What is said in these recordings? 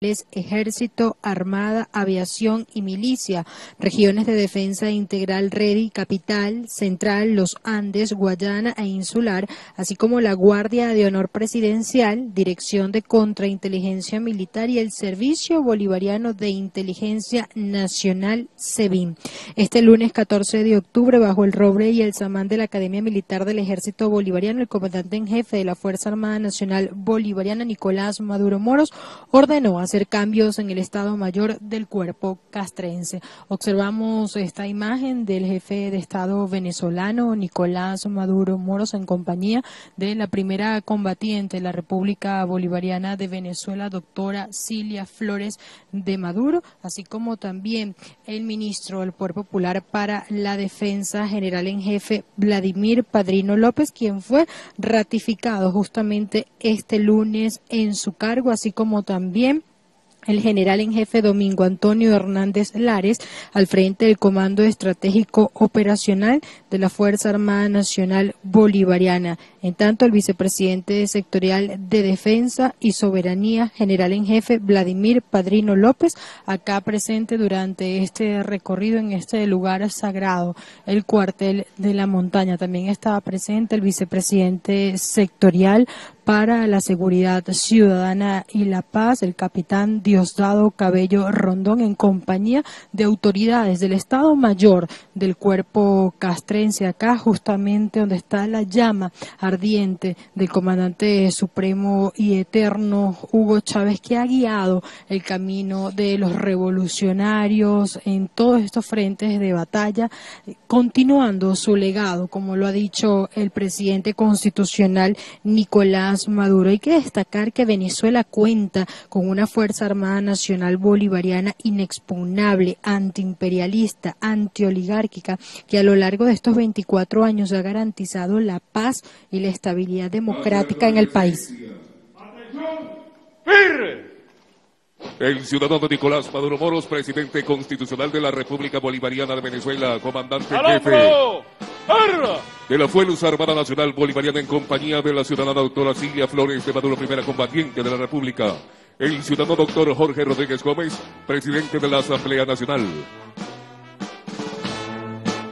Ejército, Armada, Aviación y Milicia, regiones de defensa integral Redi, Capital, Central, Los Andes, Guayana e Insular, así como la Guardia de Honor Presidencial, Dirección de Contrainteligencia Militar y el Servicio Bolivariano de Inteligencia Nacional, SEBIN. Este lunes 14 de octubre, bajo el roble y el samán de la Academia Militar del Ejército Bolivariano, el comandante en jefe de la Fuerza Armada Nacional Bolivariana, Nicolás Maduro Moros, ordenó a hacer cambios en el Estado Mayor del cuerpo castrense. Observamos esta imagen del jefe de Estado venezolano, Nicolás Maduro Moros, en compañía de la primera combatiente de la República Bolivariana de Venezuela, doctora Cilia Flores de Maduro, así como también el ministro del Poder Popular para la Defensa General en Jefe, Vladimir Padrino López, quien fue ratificado justamente este lunes en su cargo, así como también el general en jefe Domingo Antonio Hernández Lares al frente del Comando Estratégico Operacional de la Fuerza Armada Nacional Bolivariana. En tanto, el vicepresidente sectorial de Defensa y Soberanía, general en jefe Vladimir Padrino López, acá presente durante este recorrido en este lugar sagrado, el cuartel de la montaña. También estaba presente el vicepresidente sectorial para la Seguridad Ciudadana y la Paz, el capitán Diosdado Cabello Rondón, en compañía de autoridades del Estado Mayor del Cuerpo Castrense, acá justamente donde está la llama ardiente del comandante supremo y eterno Hugo Chávez, que ha guiado el camino de los revolucionarios en todos estos frentes de batalla, continuando su legado, como lo ha dicho el presidente constitucional Nicolás Maduro. Hay que destacar que Venezuela cuenta con una Fuerza Armada Nacional Bolivariana inexpugnable, antiimperialista, antioligárquica, que a lo largo de estos 24 años ha garantizado la paz y la estabilidad democrática en el país. El ciudadano Nicolás Maduro Moros, presidente constitucional de la República Bolivariana de Venezuela, comandante jefe de la Fuerza Armada Nacional Bolivariana en compañía de la ciudadana doctora Silvia Flores de Maduro, primera combatiente de la República. El ciudadano doctor Jorge Rodríguez Gómez, presidente de la Asamblea Nacional.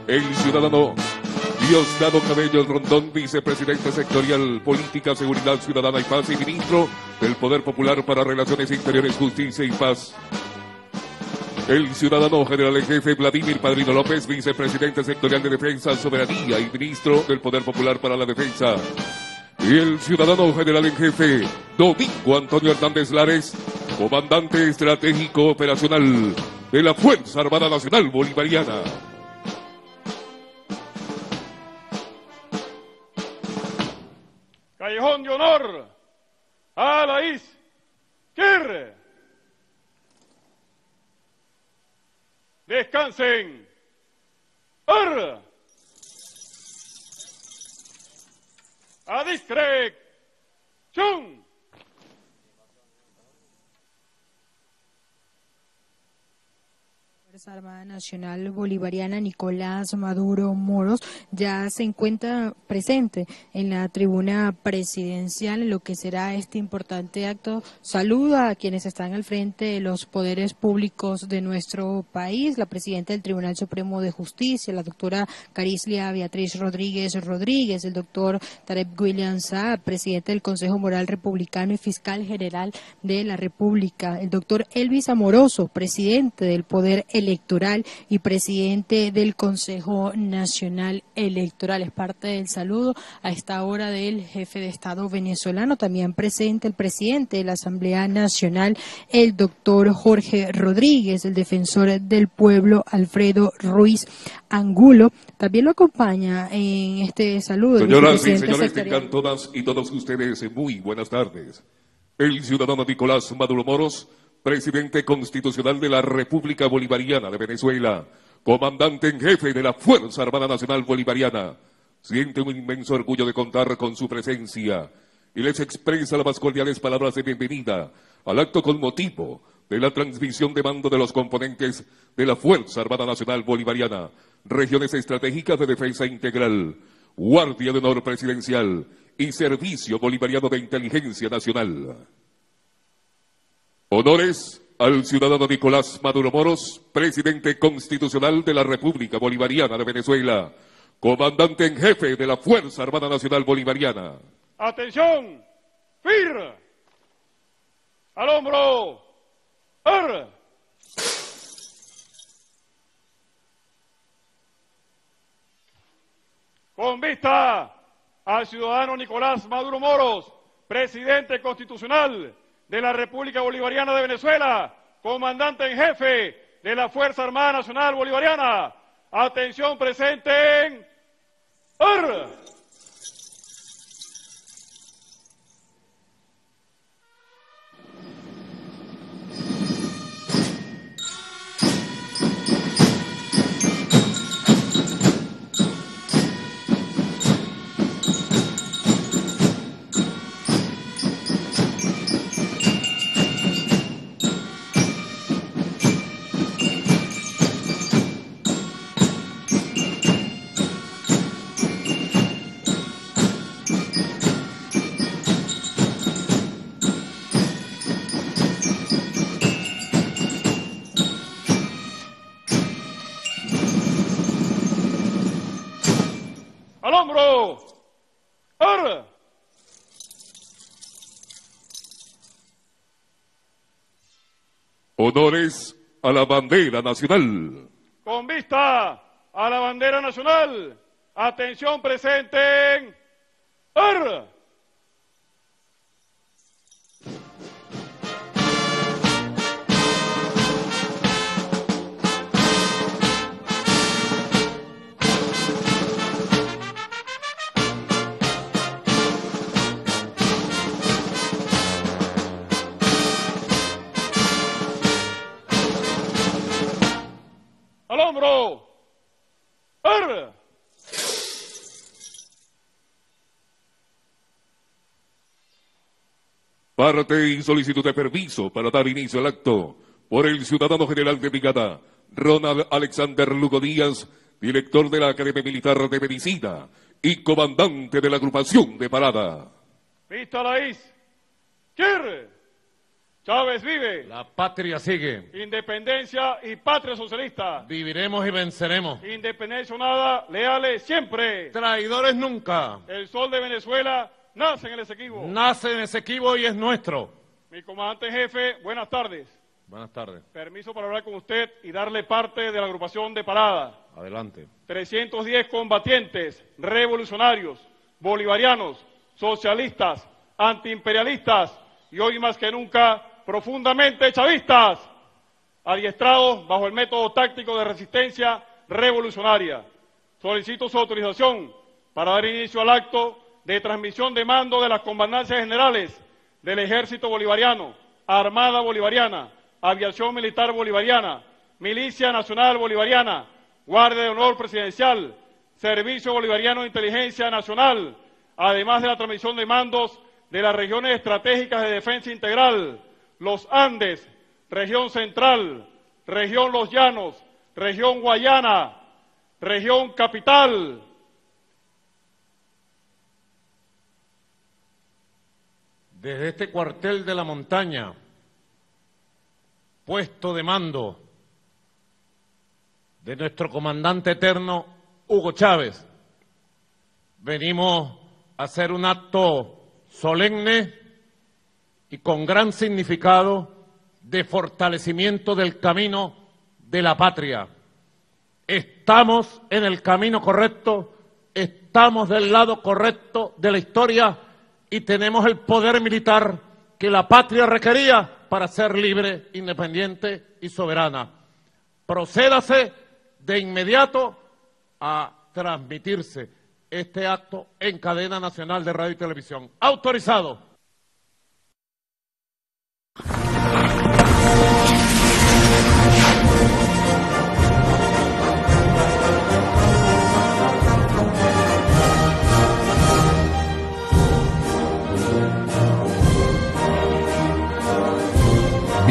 El ciudadano Diosdado Cabello Rondón, vicepresidente sectorial Política, Seguridad Ciudadana y Paz y ministro del Poder Popular para Relaciones Interiores, Justicia y Paz. El ciudadano general en jefe Vladimir Padrino López, vicepresidente sectorial de Defensa, Soberanía y ministro del Poder Popular para la Defensa. Y el ciudadano general en jefe Domingo Antonio Hernández Lares, comandante estratégico operacional de la Fuerza Armada Nacional Bolivariana. Callejón de honor a la izquierda. Descansen. Arra. A district. Armada Nacional Bolivariana Nicolás Maduro Moros ya se encuentra presente en la tribuna presidencial en lo que será este importante acto. Saluda a quienes están al frente de los poderes públicos de nuestro país, la presidenta del Tribunal Supremo de Justicia, la doctora Carislia Beatriz Rodríguez Rodríguez, el doctor Tarek William Saab, presidente del Consejo Moral Republicano y fiscal general de la República, el doctor Elvis Amoroso, presidente del Poder Electoral Electoral y presidente del Consejo Nacional Electoral. Es parte del saludo a esta hora del jefe de Estado venezolano. También presente el presidente de la Asamblea Nacional, el doctor Jorge Rodríguez, el defensor del pueblo, Alfredo Ruiz Angulo. También lo acompaña en este saludo. Señoras y señores, tengan todas y todos ustedes muy buenas tardes. El ciudadano Nicolás Maduro Moros presidente constitucional de la República Bolivariana de Venezuela, comandante en jefe de la Fuerza Armada Nacional Bolivariana, siente un inmenso orgullo de contar con su presencia y les expresa las más cordiales palabras de bienvenida al acto con motivo de la transmisión de mando de los componentes de la Fuerza Armada Nacional Bolivariana, regiones estratégicas de defensa integral, Guardia de Honor Presidencial y Servicio Bolivariano de Inteligencia Nacional. Honores al ciudadano Nicolás Maduro Moros, presidente constitucional de la República Bolivariana de Venezuela, comandante en jefe de la Fuerza Armada Nacional Bolivariana. Atención, FIR, al hombro, ¡Ar! Con vista al ciudadano Nicolás Maduro Moros, presidente constitucional de la República Bolivariana de Venezuela, comandante en jefe de la Fuerza Armada Nacional Bolivariana. Atención presente en... Honores a la bandera nacional. Con vista a la bandera nacional, atención presente en... Parte y solicitud de permiso para dar inicio al acto por el ciudadano general de brigada, Ronald Alexander Lugo Díaz, director de la Academia Militar de Medicina y comandante de la agrupación de parada. Vista la is. Chávez vive. La patria sigue. Independencia y patria socialista. Viviremos y venceremos. Independencia o nada, leales siempre. Traidores nunca. El sol de Venezuela nace en el Esequibo. Nace en Esequibo y es nuestro. Mi comandante en jefe, buenas tardes. Buenas tardes. Permiso para hablar con usted y darle parte de la agrupación de parada. Adelante. 310 combatientes revolucionarios, bolivarianos, socialistas, antiimperialistas y hoy más que nunca profundamente chavistas, adiestrados bajo el método táctico de resistencia revolucionaria. Solicito su autorización para dar inicio al acto de transmisión de mando de las comandancias generales del Ejército Bolivariano, Armada Bolivariana, Aviación Militar Bolivariana, Milicia Nacional Bolivariana, Guardia de Honor Presidencial, Servicio Bolivariano de Inteligencia Nacional, además de la transmisión de mandos de las regiones estratégicas de defensa integral, los Andes, región central, región Los Llanos, región Guayana, región capital. Desde este cuartel de la montaña, puesto de mando de nuestro comandante eterno Hugo Chávez, venimos a hacer un acto solemne y con gran significado de fortalecimiento del camino de la patria. Estamos en el camino correcto, estamos del lado correcto de la historia y tenemos el poder militar que la patria requería para ser libre, independiente y soberana. Procédase de inmediato a transmitirse este acto en cadena nacional de radio y televisión. Autorizado.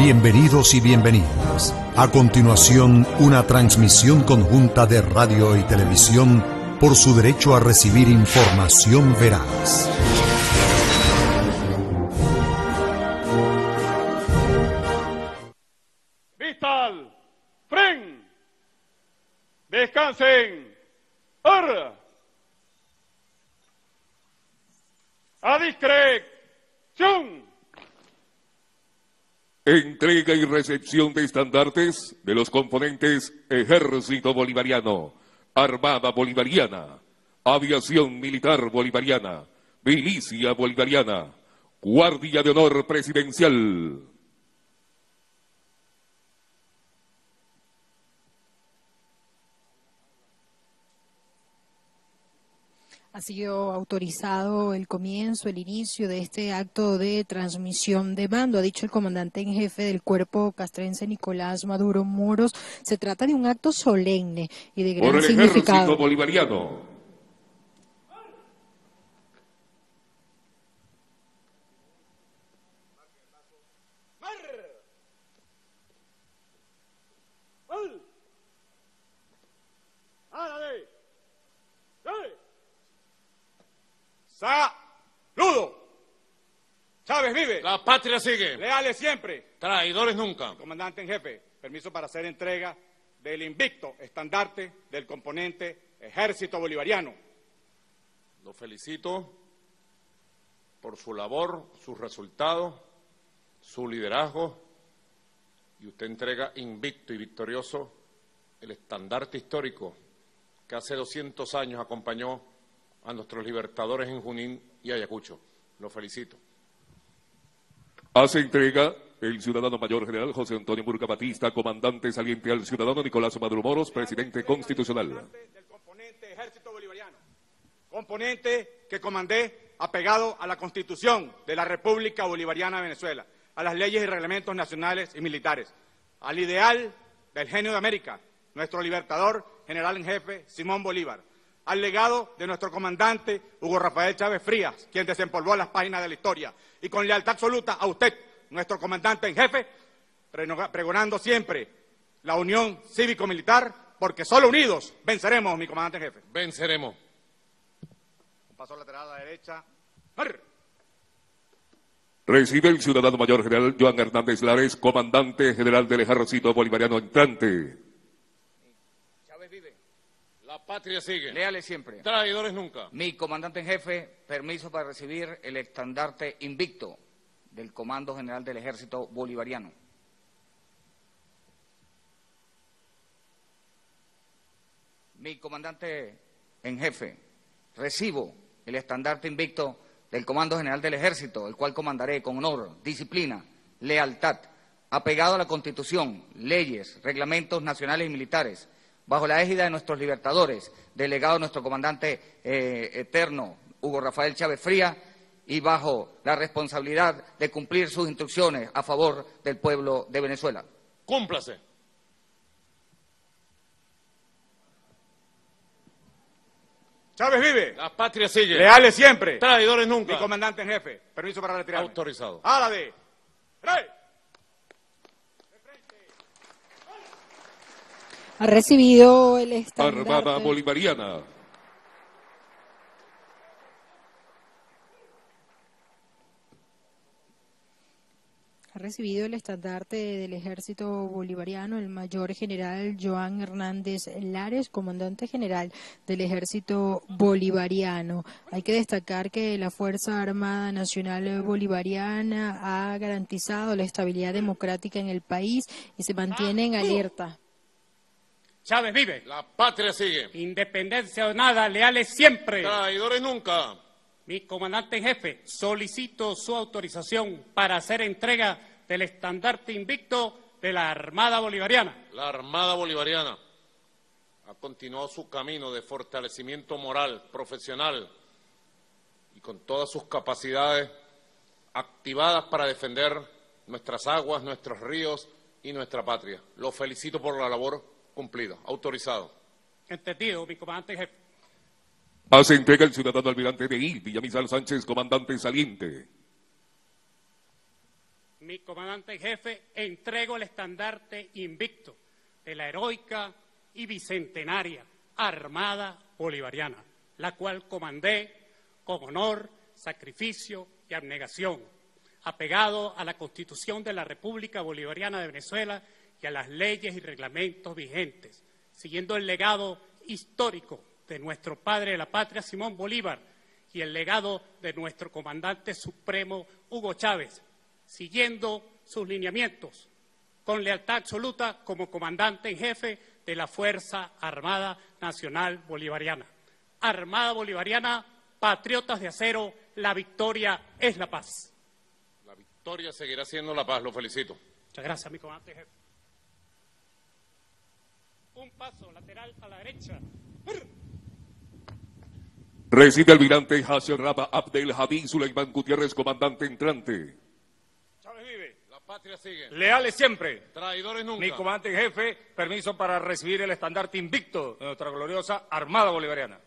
Bienvenidos y bienvenidas. A continuación, una transmisión conjunta de radio y televisión por su derecho a recibir información veraz. Cristal. Fren. Descansen. Ar. A discreción. Entrega y recepción de estandartes de los componentes Ejército Bolivariano, Armada Bolivariana, Aviación Militar Bolivariana, Milicia Bolivariana, Guardia de Honor Presidencial. Ha sido autorizado el comienzo, el inicio de este acto de transmisión de mando, ha dicho el comandante en jefe del cuerpo castrense Nicolás Maduro Moros. Se trata de un acto solemne y de gran Por el significado. Ejército Bolivariano. Saludo. Chávez vive. La patria sigue. Leales siempre. Traidores nunca. Comandante en jefe, permiso para hacer entrega del invicto estandarte del componente Ejército Bolivariano. Lo felicito por su labor, sus resultados, su liderazgo y usted entrega invicto y victorioso el estandarte histórico que hace 200 años acompañó a nuestros libertadores en Junín y Ayacucho. Lo felicito. Hace entrega el ciudadano mayor general José Antonio Murga Batista, comandante saliente al ciudadano Nicolás Maduro Moros, presidente constitucional. Del componente Ejército Bolivariano. Componente que comandé apegado a la Constitución de la República Bolivariana de Venezuela, a las leyes y reglamentos nacionales y militares, al ideal del genio de América, nuestro libertador general en jefe Simón Bolívar, al legado de nuestro comandante Hugo Rafael Chávez Frías, quien desempolvó las páginas de la historia, y con lealtad absoluta a usted, nuestro comandante en jefe, pregonando siempre la unión cívico-militar, porque solo unidos venceremos, mi comandante en jefe. Venceremos. Un paso lateral a la derecha. Recibe el ciudadano mayor general Joan Hernández Lares, comandante general del ejército bolivariano entrante. Patria sigue. Léale siempre. Traidores nunca. Mi comandante en jefe, permiso para recibir el estandarte invicto del Comando General del Ejército Bolivariano. Mi comandante en jefe, recibo el estandarte invicto del Comando General del Ejército, el cual comandaré con honor, disciplina, lealtad, apegado a la Constitución, leyes, reglamentos nacionales y militares, bajo la égida de nuestros libertadores, delegado de nuestro comandante eh, eterno, Hugo Rafael Chávez Fría, y bajo la responsabilidad de cumplir sus instrucciones a favor del pueblo de Venezuela. Cúmplase. Chávez vive. La patria sigue. Leales siempre. Traidores Mi nunca. comandante en jefe. Permiso para retirar. Autorizado. A la de. ¡Rey! Ha recibido el estandarte. Armada Bolivariana. Ha recibido el estandarte del ejército bolivariano el mayor general Joan Hernández Lares, comandante general del ejército bolivariano. Hay que destacar que la Fuerza Armada Nacional Bolivariana ha garantizado la estabilidad democrática en el país y se mantiene en alerta. Chávez vive. La patria sigue. Independencia o nada, leales siempre. Traidores nunca. Mi comandante en jefe, solicito su autorización para hacer entrega del estandarte invicto de la Armada Bolivariana. La Armada Bolivariana ha continuado su camino de fortalecimiento moral, profesional y con todas sus capacidades activadas para defender nuestras aguas, nuestros ríos y nuestra patria. Lo felicito por la labor cumplida. Autorizado. Entendido, mi comandante en jefe. Hace entrega el ciudadano almirante de I, Villamizar Sánchez, comandante saliente. Mi comandante en jefe, entrego el estandarte invicto de la heroica y bicentenaria Armada Bolivariana, la cual comandé con honor, sacrificio y abnegación, apegado a la Constitución de la República Bolivariana de Venezuela y a las leyes y reglamentos vigentes, siguiendo el legado histórico de nuestro padre de la patria, Simón Bolívar, y el legado de nuestro comandante supremo, Hugo Chávez, siguiendo sus lineamientos, con lealtad absoluta como comandante en jefe de la Fuerza Armada Nacional Bolivariana. Armada Bolivariana, patriotas de acero, la victoria es la paz. La victoria seguirá siendo la paz, lo felicito. Muchas gracias, mi comandante jefe. Un paso lateral a la derecha. Recibe almirante Hassan Raba Abdel Habib Suleiman Gutiérrez, comandante entrante. Chávez vive. La patria sigue. Leales siempre. Traidores nunca. Mi comandante en jefe, permiso para recibir el estandarte invicto de nuestra gloriosa Armada Bolivariana.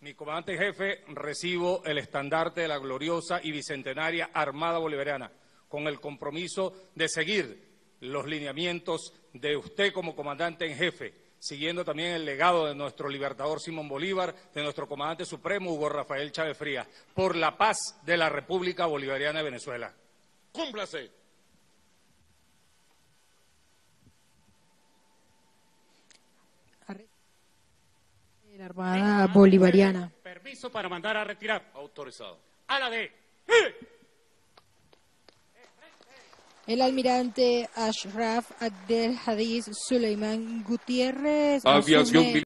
Mi comandante en jefe, recibo el estandarte de la gloriosa y bicentenaria Armada Bolivariana, con el compromiso de seguir los lineamientos de usted como comandante en jefe, siguiendo también el legado de nuestro libertador Simón Bolívar, de nuestro comandante supremo Hugo Rafael Chávez Frías, por la paz de la República Bolivariana de Venezuela. Cúmplase. La Armada Bolivariana. Permiso para mandar a retirar. Autorizado. A la de. El almirante Ashraf Abdel Hadiz Suleiman Gutiérrez. Asume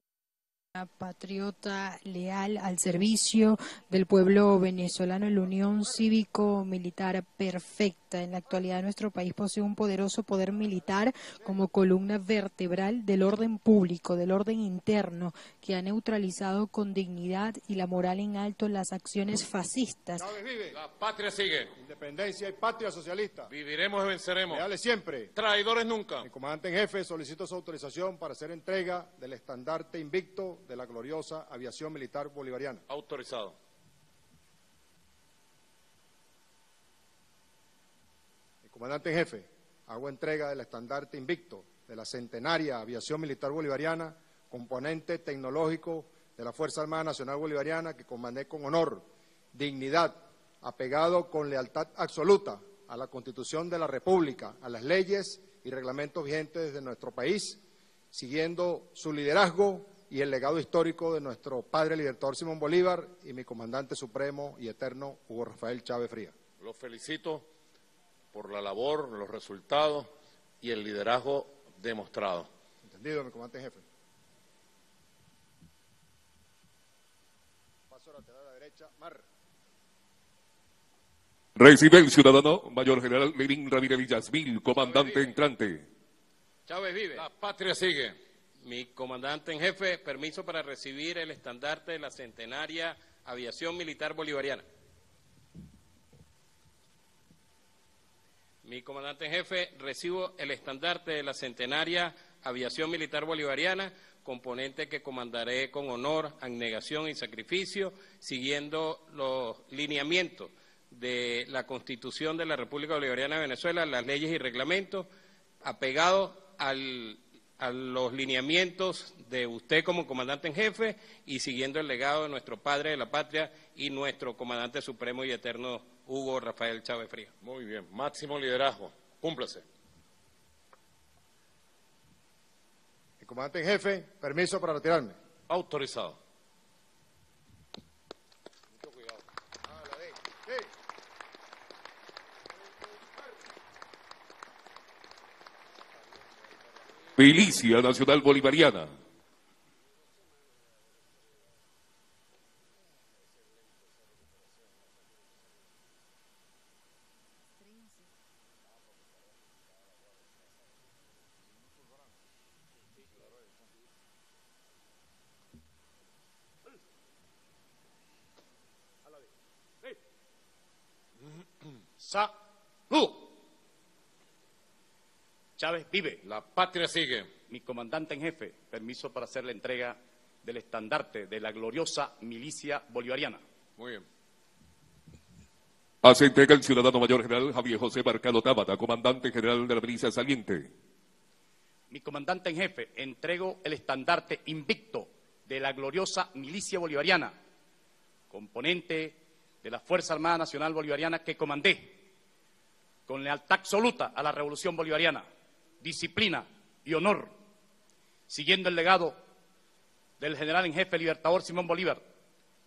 patriota leal al servicio del pueblo venezolano en la unión cívico-militar perfecta. En la actualidad nuestro país posee un poderoso poder militar como columna vertebral del orden público, del orden interno, que ha neutralizado con dignidad y la moral en alto las acciones fascistas vive. La patria sigue. Independencia y patria socialista. Viviremos y venceremos. Leales siempre. Traidores nunca. Mi comandante en jefe solicito su autorización para hacer entrega del estandarte invicto de la gloriosa aviación militar bolivariana. Autorizado. Mi comandante en jefe, hago entrega del estandarte invicto de la centenaria aviación militar bolivariana, componente tecnológico de la Fuerza Armada Nacional Bolivariana que comandé con honor, dignidad, apegado con lealtad absoluta a la Constitución de la República, a las leyes y reglamentos vigentes de nuestro país, siguiendo su liderazgo y el legado histórico de nuestro padre libertador Simón Bolívar y mi comandante supremo y eterno Hugo Rafael Chávez Frías. Los felicito por la labor, los resultados y el liderazgo demostrado. ¿Entendido, mi comandante jefe? Paso lateral a la derecha, mar. Recibe el ciudadano Mayor General Lenín Ramírez Villasmil, comandante entrante. Chávez vive. La patria sigue. Mi comandante en jefe, permiso para recibir el estandarte de la centenaria aviación militar bolivariana. Mi comandante en jefe, recibo el estandarte de la centenaria aviación militar bolivariana, componente que comandaré con honor, abnegación y sacrificio, siguiendo los lineamientos de la Constitución de la República Bolivariana de Venezuela, las leyes y reglamentos, apegados al a los lineamientos de usted como comandante en jefe y siguiendo el legado de nuestro padre de la patria y nuestro comandante supremo y eterno Hugo Rafael Chávez Frías. Muy bien. Máximo liderazgo. Cúmplase. Mi comandante en jefe, permiso para retirarme. Autorizado. A la de. Sí. Milicia Nacional Bolivariana. Chávez vive. La patria sigue. Mi comandante en jefe, permiso para hacer la entrega del estandarte de la gloriosa milicia bolivariana. Muy bien. Hace entrega el ciudadano Mayor General Javier José Marcado Tábata, comandante general de la milicia saliente. Mi comandante en jefe, entrego el estandarte invicto de la gloriosa milicia bolivariana, componente de la Fuerza Armada Nacional Bolivariana que comandé, con lealtad absoluta a la revolución bolivariana, disciplina y honor, siguiendo el legado del general en jefe libertador Simón Bolívar,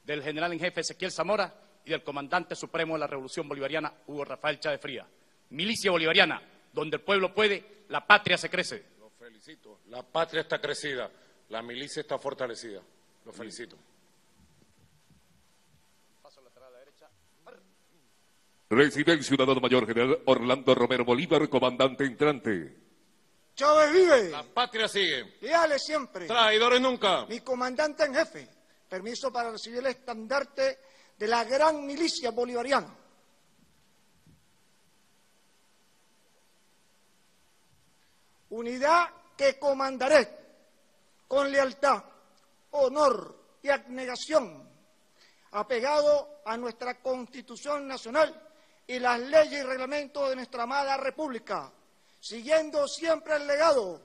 del general en jefe Ezequiel Zamora y del comandante supremo de la revolución bolivariana Hugo Rafael Chávez Fría. Milicia bolivariana, donde el pueblo puede, la patria se crece. Lo felicito. La patria está crecida, la milicia está fortalecida. Lo felicito. El ciudadano mayor general Orlando Romero Bolívar, comandante entrante. Chávez vive. La patria sigue. Leales siempre. Traidores nunca. Mi comandante en jefe. Permiso para recibir el estandarte de la gran milicia bolivariana. Unidad que comandaré con lealtad, honor y abnegación, apegado a nuestra Constitución Nacional y las leyes y reglamentos de nuestra amada República, siguiendo siempre el legado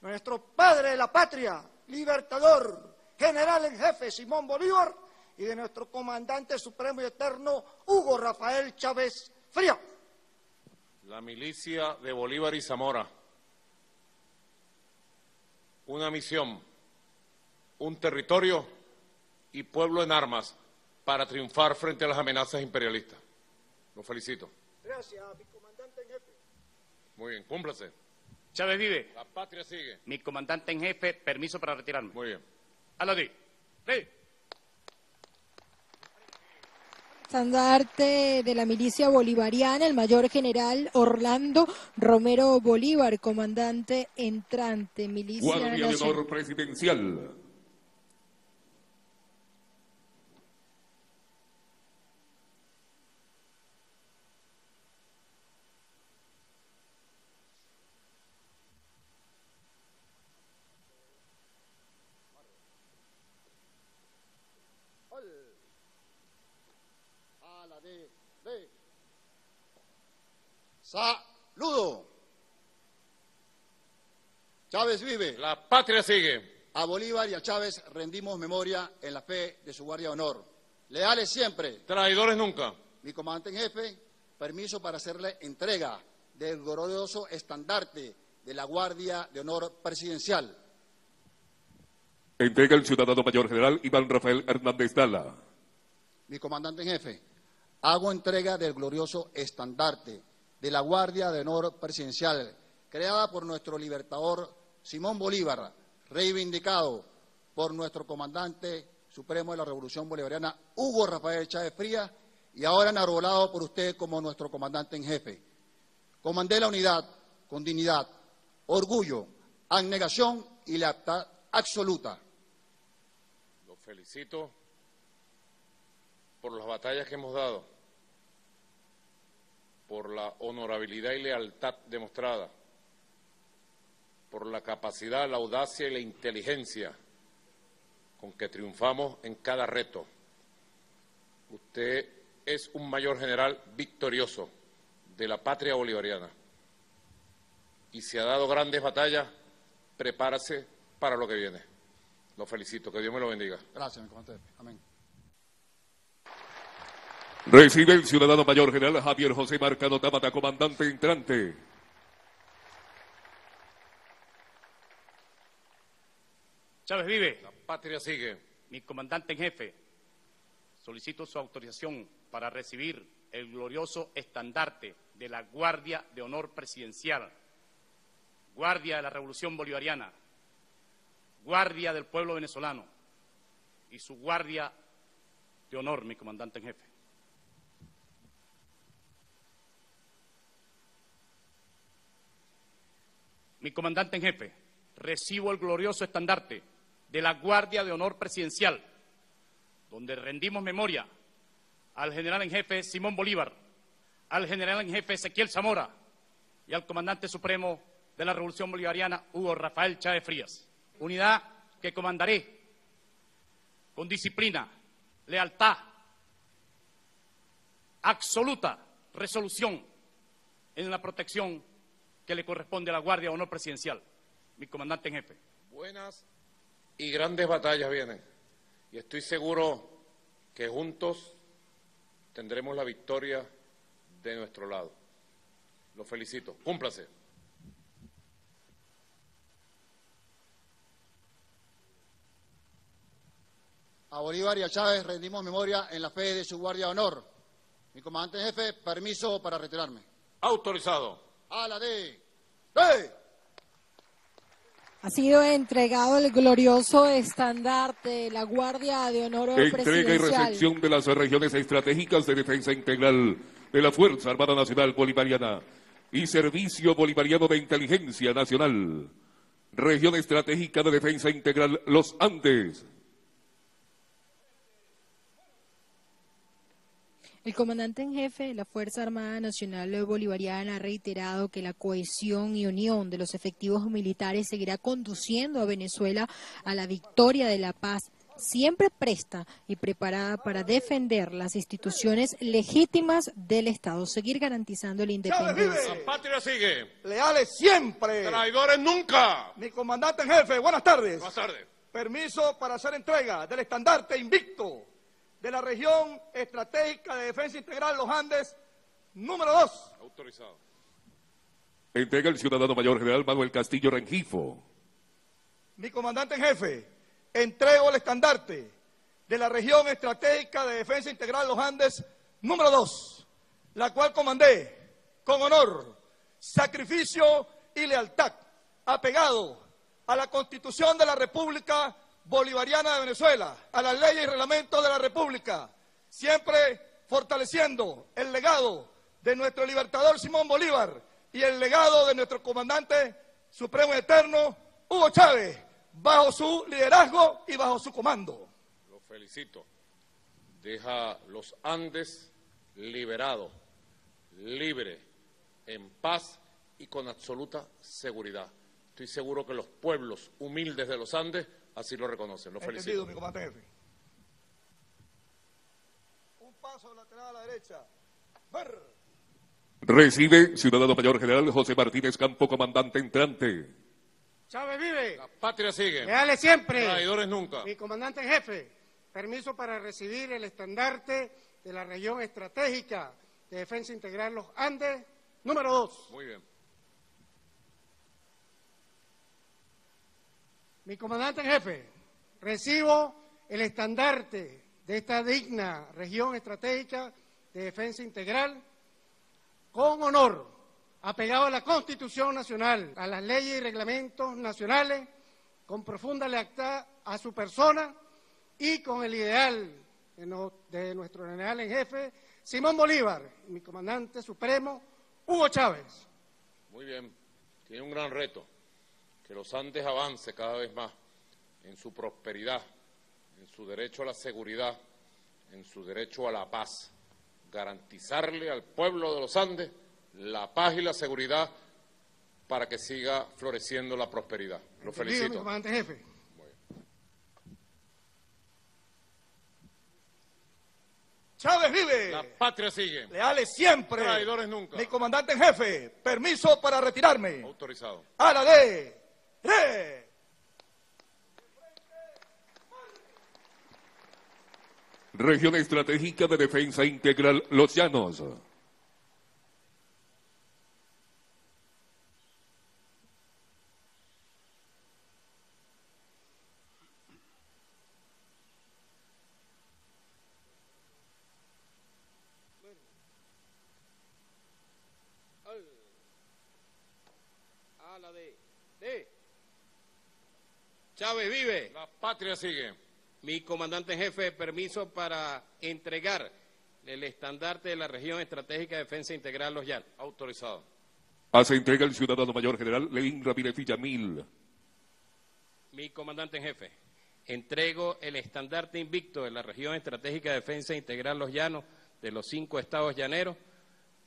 de nuestro padre de la patria, libertador, general en jefe Simón Bolívar y de nuestro comandante supremo y eterno Hugo Rafael Chávez Frío. La milicia de Bolívar y Zamora. Una misión, un territorio y pueblo en armas para triunfar frente a las amenazas imperialistas. Lo felicito. Gracias, mi comandante en jefe. Muy bien, cúmplase. Chávez vive. La patria sigue. Mi comandante en jefe, permiso para retirarme. Muy bien. A la di. Sí. Estandarte de la milicia bolivariana, el mayor general Orlando Romero Bolívar, comandante entrante, milicia Guardia de honor presidencial. A la D, D. Saludo. Chávez vive. La patria sigue. A Bolívar y a Chávez rendimos memoria en la fe de su guardia de honor. Leales siempre. Traidores nunca. Mi comandante en jefe, permiso para hacerle entrega del glorioso estandarte de la Guardia de Honor Presidencial. Entrega el ciudadano mayor general Iván Rafael Hernández Dala. Mi comandante en jefe, hago entrega del glorioso estandarte de la Guardia de Honor Presidencial, creada por nuestro libertador Simón Bolívar, reivindicado por nuestro comandante supremo de la Revolución Bolivariana, Hugo Rafael Chávez Frías, y ahora enarbolado por usted como nuestro comandante en jefe. Comandé la unidad con dignidad, orgullo, abnegación y lealtad absoluta. Lo felicito por las batallas que hemos dado, por la honorabilidad y lealtad demostrada, por la capacidad, la audacia y la inteligencia con que triunfamos en cada reto. Usted es un mayor general victorioso de la patria bolivariana y se ha dado grandes batallas, prepárase para lo que viene. Lo felicito, que Dios me lo bendiga. Gracias, mi comandante. Amén. Recibe el ciudadano mayor general Javier José Marcano Tabata, comandante entrante. Chávez vive. La patria sigue. Mi comandante en jefe, solicito su autorización para recibir el glorioso estandarte de la Guardia de Honor Presidencial, Guardia de la Revolución Bolivariana, Guardia del Pueblo Venezolano y su Guardia de Honor, mi comandante en jefe. Mi comandante en jefe, recibo el glorioso estandarte de la Guardia de Honor Presidencial, donde rendimos memoria al general en jefe Simón Bolívar, al general en jefe Ezequiel Zamora y al comandante supremo de la Revolución Bolivariana, Hugo Rafael Chávez Frías. Unidad que comandaré con disciplina, lealtad, absoluta resolución en la protección que le corresponde a la Guardia de Honor Presidencial, mi comandante en jefe. Buenas y grandes batallas vienen. Y estoy seguro que juntos tendremos la victoria de nuestro lado. Lo felicito. Cúmplase. A Bolívar y a Chávez rendimos memoria en la fe de su guardia de honor. Mi comandante jefe, permiso para retirarme. Autorizado. A la D. Ha sido entregado el glorioso estandarte de la Guardia de Honor Entrega y recepción de las regiones estratégicas de defensa integral de la Fuerza Armada Nacional Bolivariana y Servicio Bolivariano de Inteligencia Nacional. Región Estratégica de Defensa Integral Los Andes. El comandante en jefe de la Fuerza Armada Nacional Bolivariana ha reiterado que la cohesión y unión de los efectivos militares seguirá conduciendo a Venezuela a la victoria de la paz, siempre presta y preparada para defender las instituciones legítimas del Estado, seguir garantizando la independencia. La patria sigue. Leales siempre. Traidores nunca. Mi comandante en jefe, buenas tardes. Buenas tardes. Permiso para hacer entrega del estandarte invicto de la región estratégica de defensa integral Los Andes, número 2. Autorizado. Entrega el ciudadano mayor general Manuel Castillo Rengifo. Mi comandante en jefe, entrego el estandarte de la región estratégica de defensa integral Los Andes, número 2, la cual comandé con honor, sacrificio y lealtad, apegado a la Constitución de la República Bolivariana de Venezuela, a las leyes y reglamentos de la República, siempre fortaleciendo el legado de nuestro libertador Simón Bolívar y el legado de nuestro comandante supremo eterno Hugo Chávez, bajo su liderazgo y bajo su comando. Lo felicito. Deja los Andes liberados, libre, en paz y con absoluta seguridad. Estoy seguro que los pueblos humildes de los Andes así lo reconocen. Lo Entendido, felicito. mi comandante jefe. Un paso lateral a la derecha. Ver. Recibe ciudadano mayor general José Martínez Campo, comandante entrante. Chávez vive. La patria sigue. Leales siempre. Traidores nunca. Mi comandante en jefe, permiso para recibir el estandarte de la región estratégica de defensa integral Los Andes, número 2. Muy bien. Mi comandante en jefe, recibo el estandarte de esta digna región estratégica de defensa integral con honor, apegado a la Constitución Nacional, a las leyes y reglamentos nacionales, con profunda lealtad a su persona y con el ideal de, nuestro general en jefe, Simón Bolívar, mi comandante supremo, Hugo Chávez. Muy bien. Tiene un gran reto. Que los Andes avance cada vez más en su prosperidad, en su derecho a la seguridad, en su derecho a la paz. Garantizarle al pueblo de los Andes la paz y la seguridad para que siga floreciendo la prosperidad. Lo Entendido, mi felicito. comandante jefe. Chávez vive. La patria sigue. Leales siempre. Traidores nunca. Mi comandante en jefe, permiso para retirarme. Autorizado. A la D. Re. Región Estratégica de Defensa Integral Los Llanos. A la D. D. Chávez vive. La patria sigue. Mi comandante en jefe, permiso para entregar el estandarte de la región estratégica de defensa integral Los Llanos. Autorizado. Hace entrega el ciudadano mayor general Leín Ramírez Villamil. Mi comandante en jefe, entrego el estandarte invicto de la región estratégica de defensa integral Los Llanos de los cinco estados llaneros,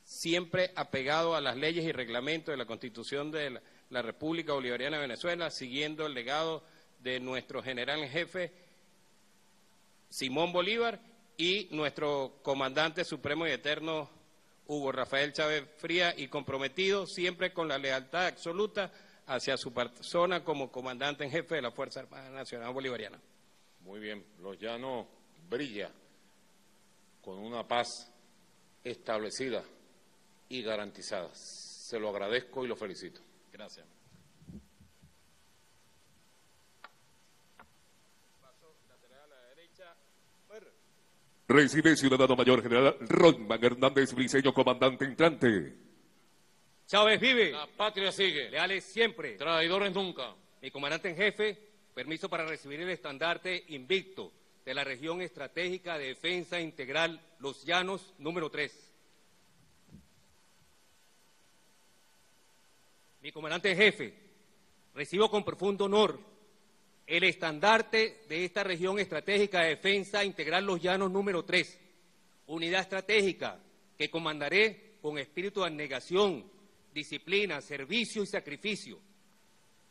siempre apegado a las leyes y reglamentos de la Constitución de la, la República Bolivariana de Venezuela, siguiendo el legado de nuestro general en jefe Simón Bolívar y nuestro comandante supremo y eterno Hugo Rafael Chávez Fría y comprometido siempre con la lealtad absoluta hacia su persona como comandante en jefe de la Fuerza Armada Nacional Bolivariana. Muy bien. Los Llanos brilla con una paz establecida y garantizada. Se lo agradezco y lo felicito. Gracias. Recibe Ciudadano Mayor General Ronman Hernández Briceño, comandante entrante. Chávez vive. La patria sigue. Leales siempre. Traidores nunca. Mi comandante en jefe, permiso para recibir el estandarte invicto de la región estratégica de defensa integral Los Llanos número 3. Mi comandante en jefe, recibo con profundo honor el estandarte de esta región estratégica de defensa integral Los Llanos número 3, unidad estratégica que comandaré con espíritu de abnegación, disciplina, servicio y sacrificio,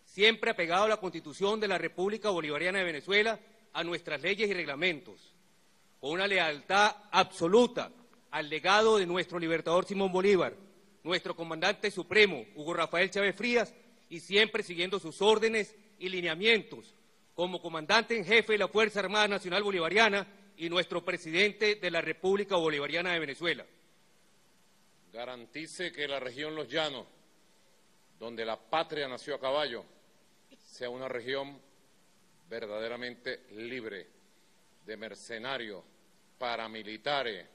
siempre apegado a la Constitución de la República Bolivariana de Venezuela, a nuestras leyes y reglamentos, con una lealtad absoluta al legado de nuestro libertador Simón Bolívar, nuestro comandante supremo, Hugo Rafael Chávez Frías, y siempre siguiendo sus órdenes y lineamientos como comandante en jefe de la Fuerza Armada Nacional Bolivariana y nuestro presidente de la República Bolivariana de Venezuela. Garantice que la región Los Llanos, donde la patria nació a caballo, sea una región verdaderamente libre de mercenarios, paramilitares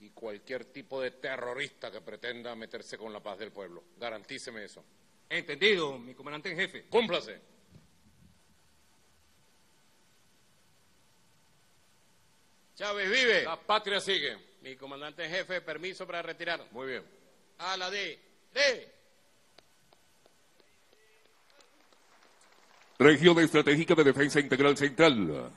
y cualquier tipo de terrorista que pretenda meterse con la paz del pueblo. Garantíceme eso. Entendido, mi comandante en jefe. Cúmplase. Chávez vive. La patria sigue. Mi comandante en jefe, permiso para retirar. Muy bien. A la D. D. Región Estratégica de Defensa Integral Central.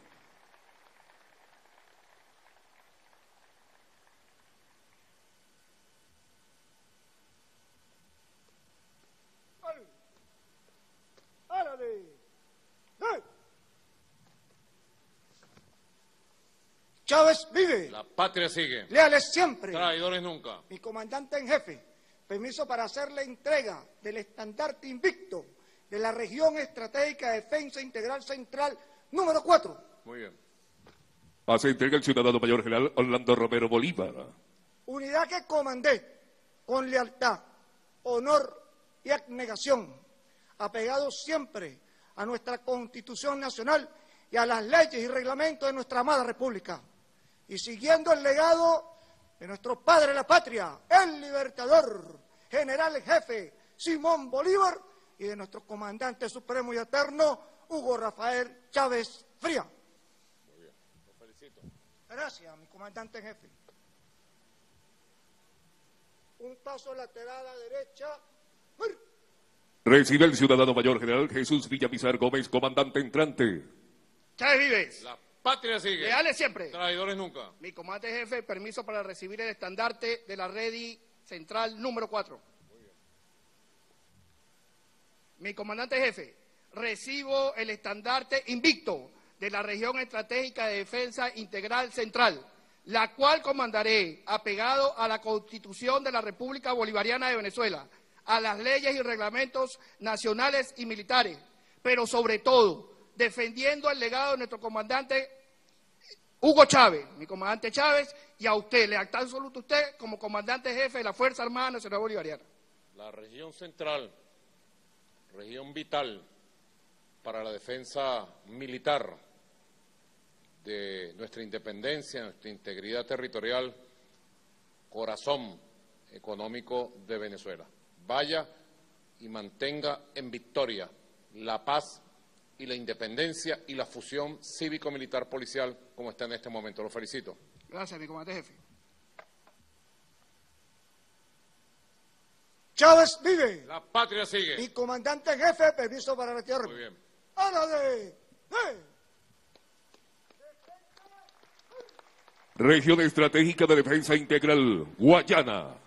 Chávez vive. La patria sigue. Leales siempre. Traidores nunca. Mi comandante en jefe, permiso para hacer la entrega del estandarte invicto de la región estratégica de defensa integral central número 4. Muy bien. Hace entrega el ciudadano mayor general Orlando Romero Bolívar. Unidad que comandé con lealtad, honor y abnegación, apegado siempre a nuestra Constitución Nacional y a las leyes y reglamentos de nuestra amada República y siguiendo el legado de nuestro padre de la patria, el libertador, general jefe Simón Bolívar y de nuestro comandante supremo y eterno Hugo Rafael Chávez Fría. Muy bien, lo felicito. Gracias, mi comandante en jefe. Un paso lateral a derecha. Recibe el ciudadano mayor general Jesús Villamizar Gómez, comandante entrante. Chávez Vives. La patria sigue. Leales siempre. Traidores nunca. Mi comandante jefe, permiso para recibir el estandarte de la Redi Central número 4. Mi comandante jefe, recibo el estandarte invicto de la región estratégica de defensa integral central, la cual comandaré apegado a la Constitución de la República Bolivariana de Venezuela, a las leyes y reglamentos nacionales y militares, pero sobre todo defendiendo el legado de nuestro comandante Hugo Chávez, mi comandante Chávez, y a usted, lealtad absoluta a usted como comandante jefe de la Fuerza Armada Nacional Bolivariana. La región central, región vital para la defensa militar de nuestra independencia, nuestra integridad territorial, corazón económico de Venezuela. Vaya y mantenga en victoria la paz y la independencia y la fusión cívico-militar policial como está en este momento. Lo felicito. Gracias, mi comandante jefe. Chávez vive. La patria sigue. Mi comandante jefe, permiso para retirar. Muy bien. ¡Ahora de! de. Región Estratégica de Defensa Integral, Guayana.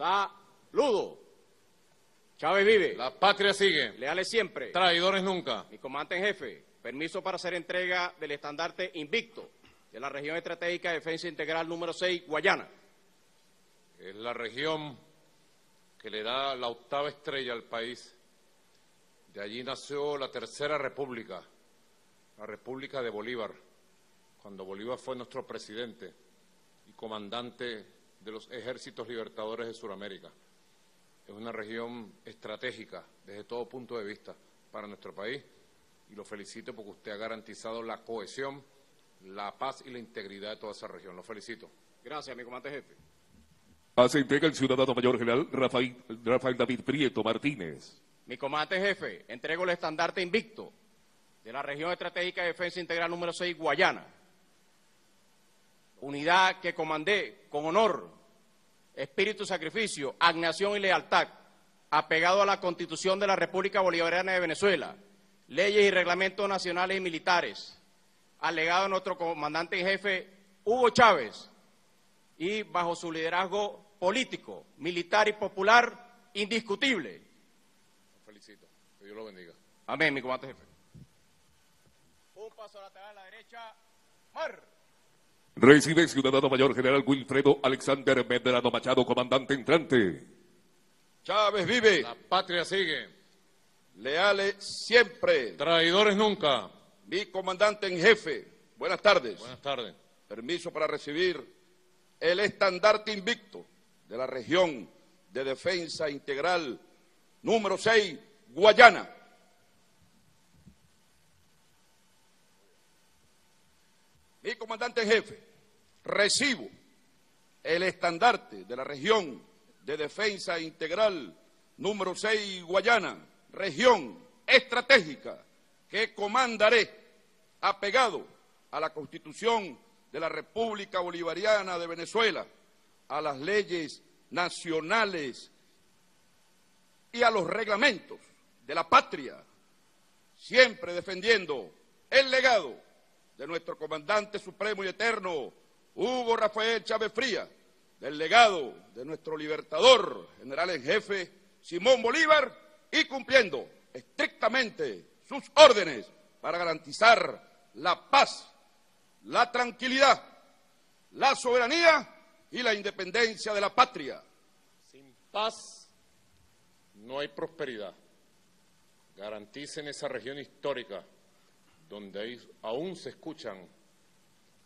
Saludo. Chávez vive. La patria sigue. Leales siempre. Traidores nunca. Mi comandante en jefe, permiso para hacer entrega del estandarte invicto de la región estratégica de defensa integral número 6, Guayana. Es la región que le da la octava estrella al país. De allí nació la Tercera República, la República de Bolívar, cuando Bolívar fue nuestro presidente y comandante de los ejércitos libertadores de Sudamérica. Es una región estratégica desde todo punto de vista para nuestro país y lo felicito porque usted ha garantizado la cohesión, la paz y la integridad de toda esa región. Lo felicito. Gracias, mi comandante jefe. Hace entrega el ciudadano mayor general Rafael, Rafael David Prieto Martínez. Mi comandante jefe, entrego el estandarte invicto de la región estratégica de defensa integral número 6, Guayana. Unidad que comandé con honor, espíritu, sacrificio, agnación y lealtad, apegado a la Constitución de la República Bolivariana de Venezuela, leyes y reglamentos nacionales y militares, alegado a nuestro comandante en jefe Hugo Chávez, y bajo su liderazgo político, militar y popular indiscutible. Felicito. Que Dios lo bendiga. Amén, mi comandante jefe. Un paso lateral a la derecha. Mar. Recibe ciudadano mayor general Wilfredo Alexander Medrano Machado, comandante entrante. Chávez vive. La patria sigue. Leales siempre. Traidores nunca. Mi comandante en jefe. Buenas tardes. Buenas tardes. Permiso para recibir el estandarte invicto de la región de defensa integral número 6, Guayana. Mi comandante en jefe, recibo el estandarte de la región de defensa integral número 6, Guayana, región estratégica que comandaré apegado a la Constitución de la República Bolivariana de Venezuela, a las leyes nacionales y a los reglamentos de la patria, siempre defendiendo el legado de nuestro comandante supremo y eterno, Hugo Rafael Chávez Fría, del legado de nuestro libertador, general en jefe, Simón Bolívar, y cumpliendo estrictamente sus órdenes para garantizar la paz la tranquilidad, la soberanía y la independencia de la patria. Sin paz no hay prosperidad. Garanticen esa región histórica donde aún se escuchan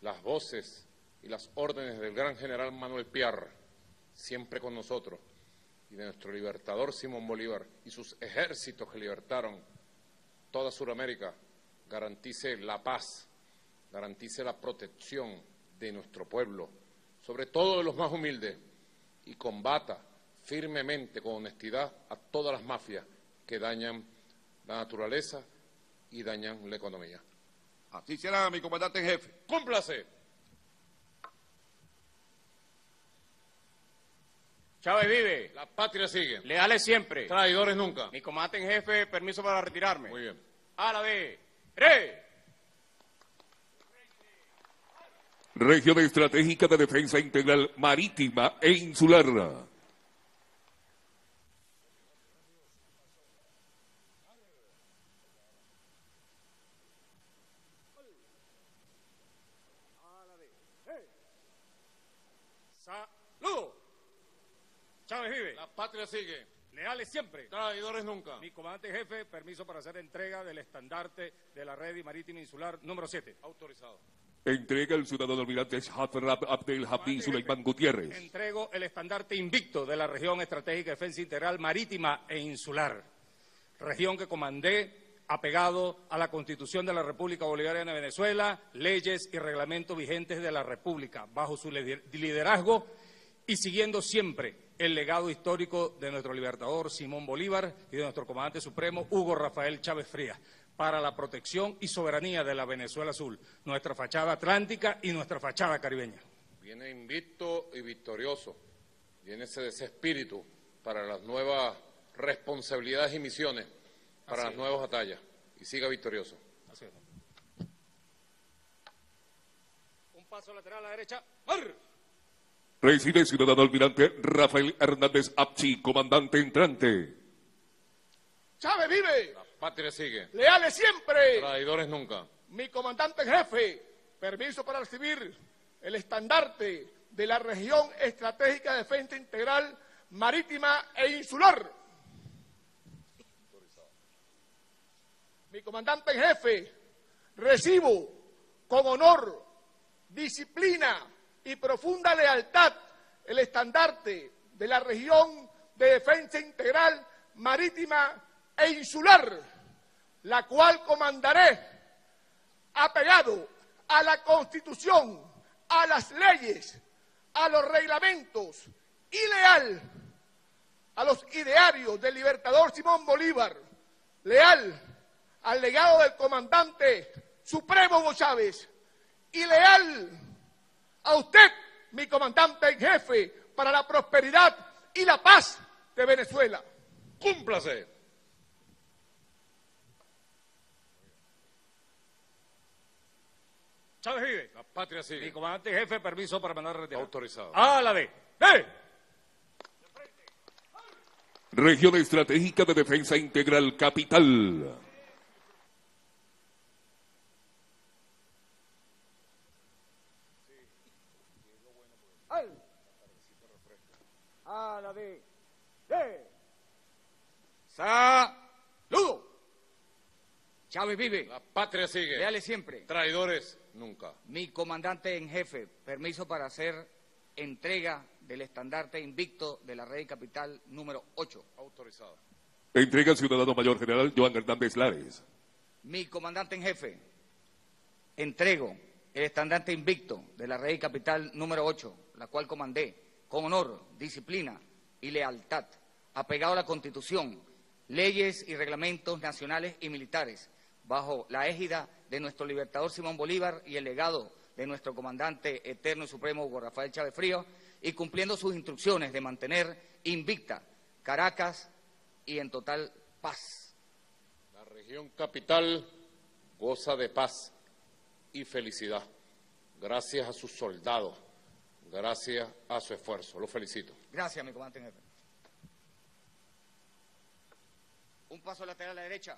las voces y las órdenes del gran general Manuel Piar, siempre con nosotros, y de nuestro libertador Simón Bolívar y sus ejércitos que libertaron toda Sudamérica, garantice la paz, garantice la protección de nuestro pueblo, sobre todo de los más humildes, y combata firmemente, con honestidad, a todas las mafias que dañan la naturaleza y dañan la economía. Así será, mi comandante en jefe. ¡Cúmplase! Chávez vive. La patria sigue. Leales siempre. Traidores nunca. Mi comandante en jefe, permiso para retirarme. Muy bien. A la. Región Estratégica de Defensa Integral Marítima e Insular. ¡Saludo! Chávez vive. La patria sigue. Leales siempre. Traidores nunca. Mi comandante jefe, permiso para hacer entrega del estandarte de la red marítima insular número 7. Autorizado. Entrega el ciudadano almirante Shafrab Abdel Habib Suleiman Gutiérrez. Entrego el estandarte invicto de la región estratégica de defensa integral marítima e insular. Región que comandé apegado a la Constitución de la República Bolivariana de Venezuela, leyes y reglamentos vigentes de la República, bajo su liderazgo y siguiendo siempre el legado histórico de nuestro libertador Simón Bolívar y de nuestro comandante supremo Hugo Rafael Chávez Frías para la protección y soberanía de la Venezuela Azul, nuestra fachada atlántica y nuestra fachada caribeña. Viene invicto y victorioso, viene ese, ese espíritu para las nuevas responsabilidades y misiones, para Así las es. nuevas batallas, y siga victorioso. Así es. Un paso lateral a la derecha. ¡Mar! Recibe ciudadano almirante Rafael Hernández Apchi, comandante entrante. Chávez vive. La patria sigue. Leales siempre. Traidores nunca. Mi comandante en jefe, permiso para recibir el estandarte de la región estratégica de defensa integral marítima e insular. Mi comandante en jefe, recibo con honor, disciplina y profunda lealtad el estandarte de la región de defensa integral marítima e insular, la cual comandaré apegado a la Constitución, a las leyes, a los reglamentos y leal a los idearios del libertador Simón Bolívar, leal al legado del comandante supremo Hugo Chávez y leal a usted, mi comandante en jefe, para la prosperidad y la paz de Venezuela. Cúmplase. Chávez vive. La patria sigue. Mi comandante en jefe, permiso para mandar a retirar. Autorizado. A la D. ¡Eh! Región Estratégica de Defensa Integral Capital. La D. D. Saludo. Chávez vive. La patria sigue. Leales siempre. Traidores nunca. Mi comandante en jefe, permiso para hacer entrega del estandarte invicto de la Red Capital número 8. Autorizado. Entrega al ciudadano mayor general Joan Hernández Lares. Mi comandante en jefe, entrego el estandarte invicto de la Red Capital número 8, la cual comandé con honor, disciplina y lealtad, apegado a la Constitución, leyes y reglamentos nacionales y militares, bajo la égida de nuestro libertador Simón Bolívar y el legado de nuestro comandante eterno y supremo Hugo Rafael Chávez Frío, y cumpliendo sus instrucciones de mantener invicta Caracas y en total paz. La región capital goza de paz y felicidad, gracias a sus soldados, gracias a su esfuerzo. Lo felicito. Gracias, mi comandante en jefe. Un paso lateral a la derecha.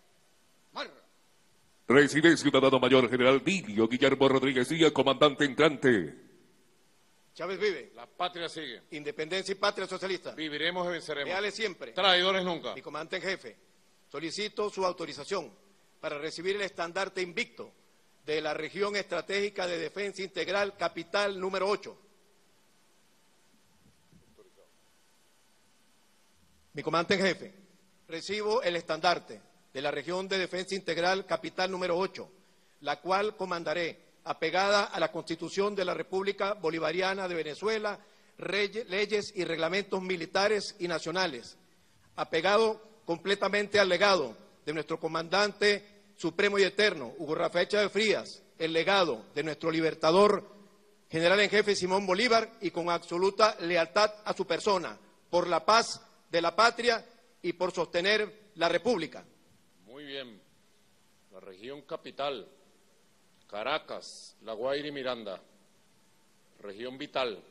Marra. Recibe ciudadano mayor general Didio Guillermo Rodríguez Díaz, comandante entrante. Chávez vive. La patria sigue. Independencia y patria socialista. Viviremos y venceremos. Leales siempre. Traidores nunca. Mi comandante en jefe, solicito su autorización para recibir el estandarte invicto de la región estratégica de defensa integral capital número 8. Mi comandante en jefe, recibo el estandarte de la región de defensa integral capital número 8, la cual comandaré apegada a la Constitución de la República Bolivariana de Venezuela, leyes y reglamentos militares y nacionales, apegado completamente al legado de nuestro comandante supremo y eterno, Hugo Rafael Chávez Frías, el legado de nuestro libertador general en jefe Simón Bolívar y con absoluta lealtad a su persona, por la paz de la patria y por sostener la República. Muy bien. La región capital, Caracas, La Guaira y Miranda, región vital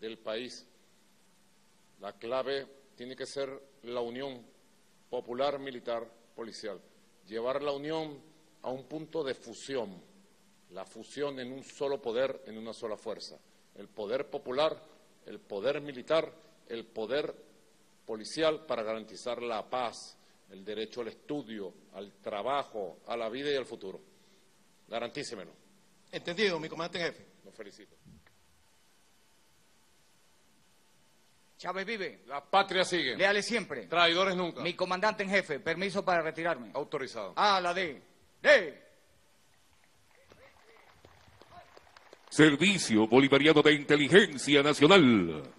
del país. La clave tiene que ser la unión popular, militar, policial. Llevar la unión a un punto de fusión, la fusión en un solo poder, en una sola fuerza. El poder popular, el poder militar, el poder policial para garantizar la paz, el derecho al estudio, al trabajo, a la vida y al futuro. Garantícemelo. Entendido, mi comandante en jefe. Lo felicito. Chávez vive. La patria sigue. Leales siempre. Traidores nunca. Mi comandante en jefe, permiso para retirarme. Autorizado. A la D. D. Servicio Bolivariano de Inteligencia Nacional.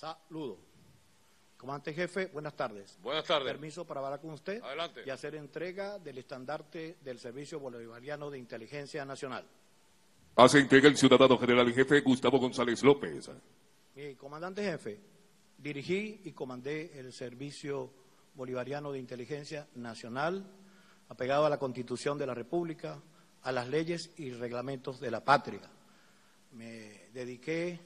Saludo. Comandante jefe, buenas tardes. Buenas tardes. Permiso para hablar con usted Adelante. y hacer entrega del estandarte del Servicio Bolivariano de Inteligencia Nacional. Hace entrega el ciudadano general en jefe Gustavo González López. Mi comandante jefe, dirigí y comandé el Servicio Bolivariano de Inteligencia Nacional apegado a la Constitución de la República, a las leyes y reglamentos de la patria. Me dediqué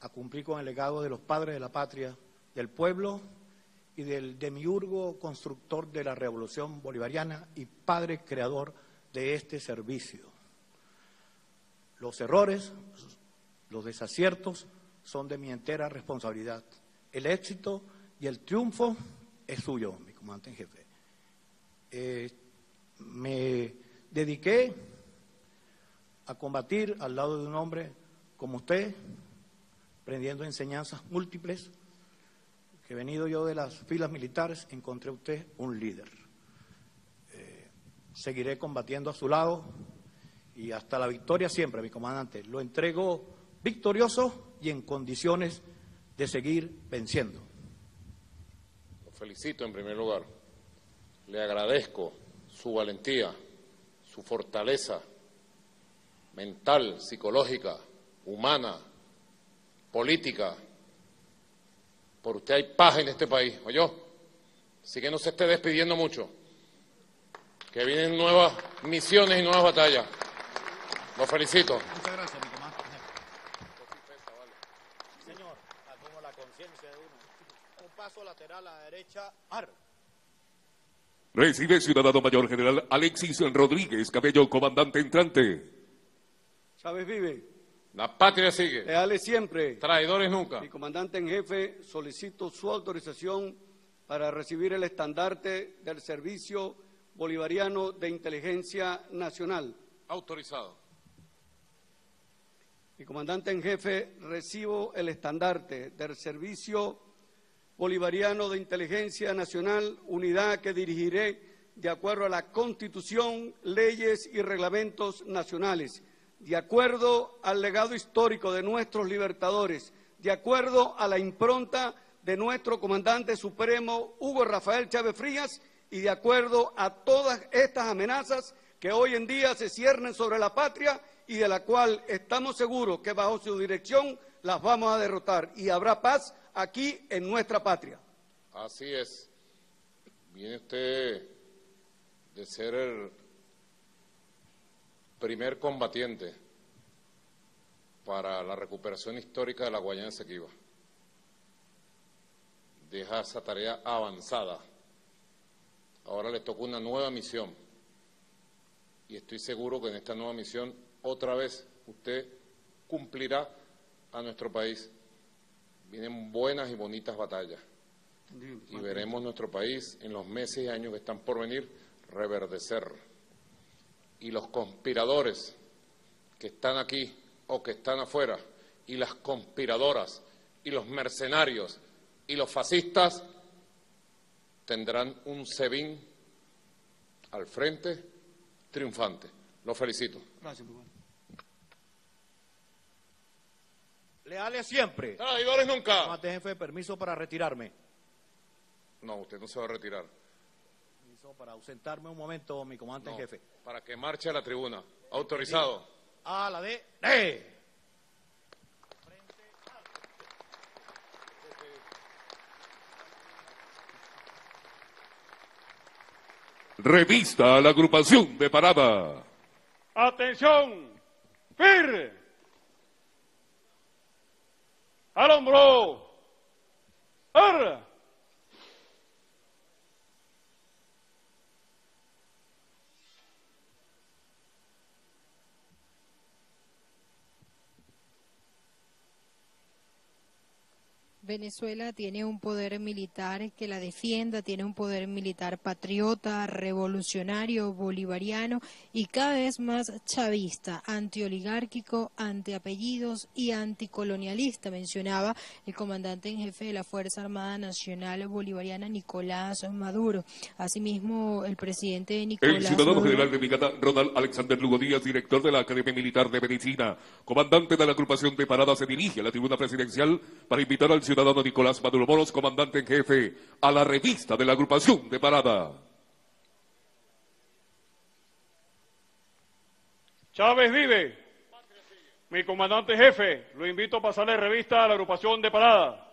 a cumplir con el legado de los padres de la patria, del pueblo y del demiurgo constructor de la revolución bolivariana y padre creador de este servicio. Los errores, los desaciertos son de mi entera responsabilidad. El éxito y el triunfo es suyo, mi comandante en jefe. Eh, me dediqué a combatir al lado de un hombre como usted, aprendiendo enseñanzas múltiples, que venido yo de las filas militares, encontré usted un líder. Eh, seguiré combatiendo a su lado y hasta la victoria siempre, mi comandante. Lo entrego victorioso y en condiciones de seguir venciendo. Lo felicito en primer lugar. Le agradezco su valentía, su fortaleza mental, psicológica, humana, política. Por usted hay paz en este país, ¿oyó? Así que no se esté despidiendo mucho, que vienen nuevas misiones y nuevas batallas. Lo felicito. Muchas gracias, mi comandante. Señor, pongo la conciencia de uno. Un paso lateral a la derecha, ar. Recibe Ciudadano Mayor General Alexis Rodríguez Cabello, comandante entrante. Chávez vive. La patria sigue. Leales siempre. Traidores nunca. Mi comandante en jefe, solicito su autorización para recibir el estandarte del Servicio Bolivariano de Inteligencia Nacional. Autorizado. Mi comandante en jefe, recibo el estandarte del Servicio Bolivariano de Inteligencia Nacional, unidad que dirigiré de acuerdo a la Constitución, leyes y reglamentos nacionales de acuerdo al legado histórico de nuestros libertadores, de acuerdo a la impronta de nuestro comandante supremo Hugo Rafael Chávez Frías y de acuerdo a todas estas amenazas que hoy en día se ciernen sobre la patria y de la cual estamos seguros que bajo su dirección las vamos a derrotar y habrá paz aquí en nuestra patria. Así es. Viene usted de ser el primer combatiente para la recuperación histórica de la Guayana Esequiba. Deja esa tarea avanzada. Ahora le toca una nueva misión. Y estoy seguro que en esta nueva misión otra vez usted cumplirá a nuestro país. Vienen buenas y bonitas batallas. Y veremos nuestro país en los meses y años que están por venir reverdecer y los conspiradores que están aquí o que están afuera, y las conspiradoras, y los mercenarios, y los fascistas, tendrán un SEBIN al frente triunfante. Lo felicito. Gracias, Leales siempre. Traidores nunca. Mate jefe, permiso para retirarme. No, usted no se va a retirar. Permiso para ausentarme un momento, mi comandante en jefe. Para que marche a la tribuna. Autorizado. A la de... ¡Eh! Revista a la agrupación de parada. Atención. FIR. Al hombro. ¡Ar! Venezuela tiene un poder militar que la defienda, tiene un poder militar patriota, revolucionario, bolivariano y cada vez más chavista, antioligárquico, antiapellidos y anticolonialista, mencionaba el comandante en jefe de la Fuerza Armada Nacional Bolivariana, Nicolás Maduro. Asimismo, el presidente Nicolás El ciudadano Maduro, general de Brigada, Ronald Alexander Lugo Díaz, director de la Academia Militar de Medicina, comandante de la agrupación de parada, se dirige a la tribuna presidencial para invitar al ciudadano Nicolás Maduro Moros, comandante en jefe, a la revista de la agrupación de parada. Chávez vive. Mi comandante jefe, lo invito a pasarle revista a la agrupación de parada.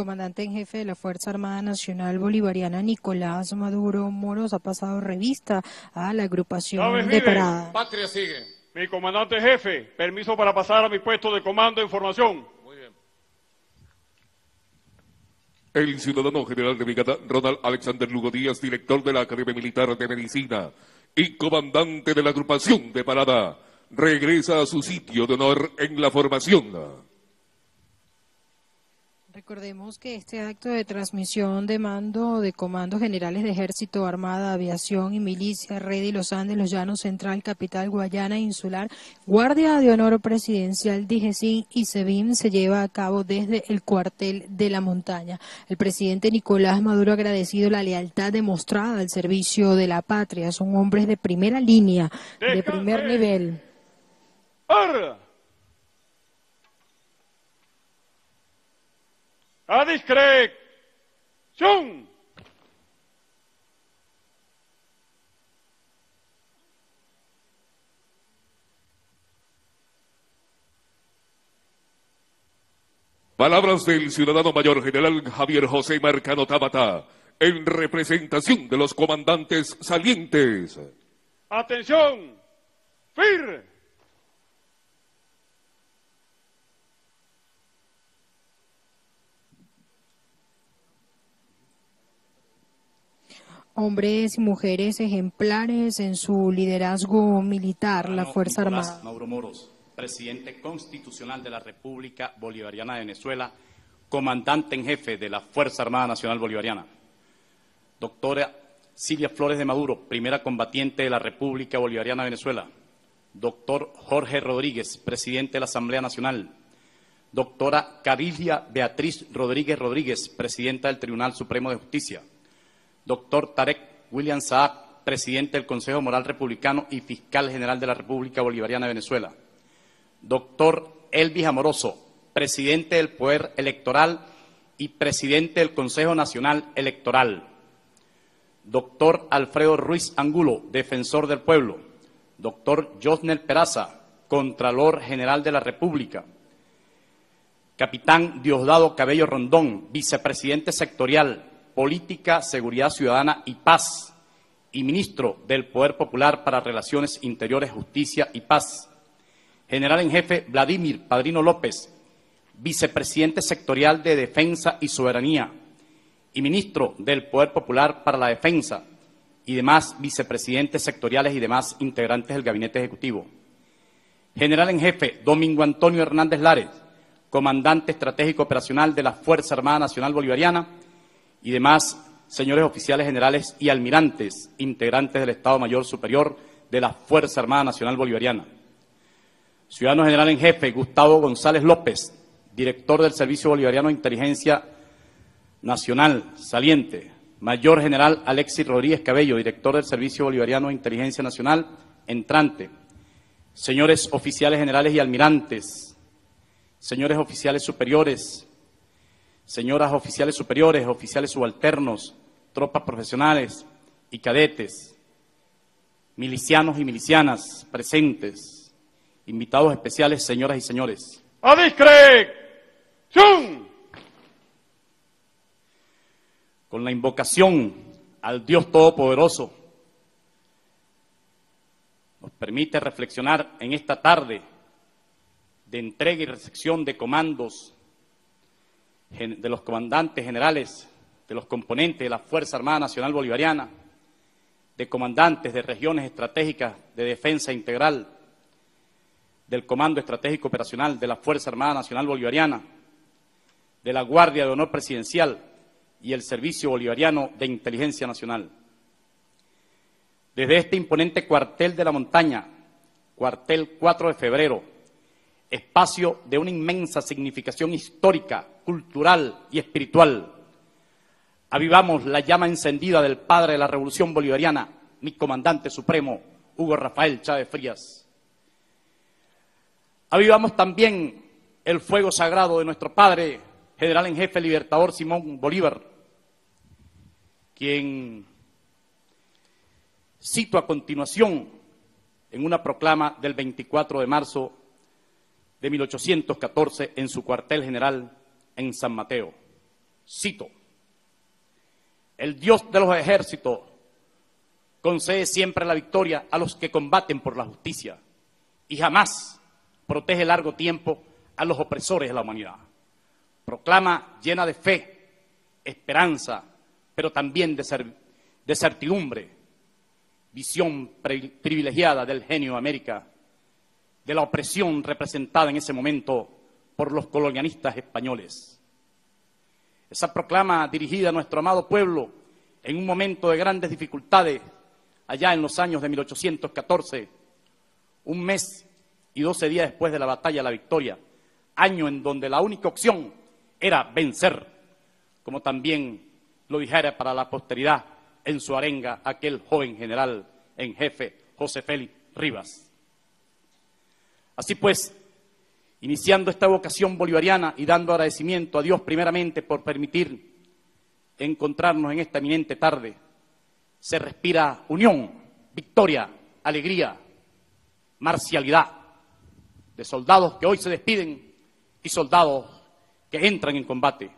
Comandante en jefe de la Fuerza Armada Nacional Bolivariana, Nicolás Maduro Moros, ha pasado revista a la agrupación de parada. Patria sigue. Mi comandante en jefe, permiso para pasar a mi puesto de comando de información. Muy bien. El ciudadano general de brigada Ronald Alexander Lugo Díaz, director de la Academia Militar de Medicina y comandante de la agrupación de parada, regresa a su sitio de honor en la formación. Recordemos que este acto de transmisión de mando de comandos generales de Ejército, Armada, Aviación y Milicia, Red y Los Andes, Los Llanos Central, Capital, Guayana Insular, Guardia de Honor Presidencial, DIGESIN y SEBIN se lleva a cabo desde el cuartel de la montaña. El presidente Nicolás Maduro ha agradecido la lealtad demostrada al servicio de la patria. Son hombres de primera línea, de primer nivel. A discreción. Palabras del ciudadano mayor general Javier José Marcano Tabata, en representación de los comandantes salientes. Atención, FIR. Hombres y mujeres ejemplares en su liderazgo militar, la Fuerza Armada. Mauro Moros, presidente constitucional de la República Bolivariana de Venezuela, comandante en jefe de la Fuerza Armada Nacional Bolivariana. Doctora Silvia Flores de Maduro, primera combatiente de la República Bolivariana de Venezuela. Doctor Jorge Rodríguez, presidente de la Asamblea Nacional. Doctora Carilia Beatriz Rodríguez Rodríguez, presidenta del Tribunal Supremo de Justicia doctor Tarek William Saab, presidente del Consejo Moral Republicano y fiscal general de la República Bolivariana de Venezuela, doctor Elvis Amoroso, presidente del Poder Electoral y presidente del Consejo Nacional Electoral, doctor Alfredo Ruiz Angulo, defensor del pueblo, doctor Josnel Peraza, Contralor General de la República, capitán Diosdado Cabello Rondón, vicepresidente sectorial, Política, Seguridad Ciudadana y Paz y ministro del Poder Popular para Relaciones Interiores, Justicia y Paz. General en jefe Vladimir Padrino López, vicepresidente sectorial de Defensa y Soberanía y ministro del Poder Popular para la Defensa y demás vicepresidentes sectoriales y demás integrantes del Gabinete Ejecutivo. General en jefe Domingo Antonio Hernández Lares, comandante estratégico operacional de la Fuerza Armada Nacional Bolivariana y demás señores oficiales generales y almirantes, integrantes del Estado Mayor Superior de la Fuerza Armada Nacional Bolivariana. Ciudadano General en Jefe Gustavo González López, director del Servicio Bolivariano de Inteligencia Nacional saliente. Mayor General Alexis Rodríguez Cabello, director del Servicio Bolivariano de Inteligencia Nacional entrante. Señores oficiales generales y almirantes, señores oficiales superiores, señoras oficiales superiores, oficiales subalternos, tropas profesionales y cadetes, milicianos y milicianas presentes, invitados especiales, señoras y señores. ¡A! Con la invocación al Dios Todopoderoso, nos permite reflexionar en esta tarde de entrega y recepción de comandos de los comandantes generales, de los componentes de la Fuerza Armada Nacional Bolivariana, de comandantes de regiones estratégicas de defensa integral, del Comando Estratégico Operacional de la Fuerza Armada Nacional Bolivariana, de la Guardia de Honor Presidencial y el Servicio Bolivariano de Inteligencia Nacional. Desde este imponente cuartel de la montaña, cuartel 4 de febrero, espacio de una inmensa significación histórica, cultural y espiritual. Avivamos la llama encendida del padre de la Revolución Bolivariana, mi comandante supremo, Hugo Rafael Chávez Frías. Avivamos también el fuego sagrado de nuestro padre, general en jefe libertador Simón Bolívar, quien cito a continuación en una proclama del 24 de marzo de 1814 en su cuartel general en San Mateo. Cito, el Dios de los ejércitos concede siempre la victoria a los que combaten por la justicia y jamás protege largo tiempo a los opresores de la humanidad. Proclama llena de fe, esperanza, pero también de, certidumbre, visión privilegiada del genio de América, de la opresión representada en ese momento por los colonialistas españoles. Esa proclama dirigida a nuestro amado pueblo en un momento de grandes dificultades, allá en los años de 1814, un mes y doce días después de la batalla de la victoria, año en donde la única opción era vencer, como también lo dijera para la posteridad en su arenga aquel joven general en jefe, José Félix Rivas. Así pues, iniciando esta vocación bolivariana y dando agradecimiento a Dios primeramente por permitir encontrarnos en esta eminente tarde, se respira unión, victoria, alegría, marcialidad de soldados que hoy se despiden y soldados que entran en combate.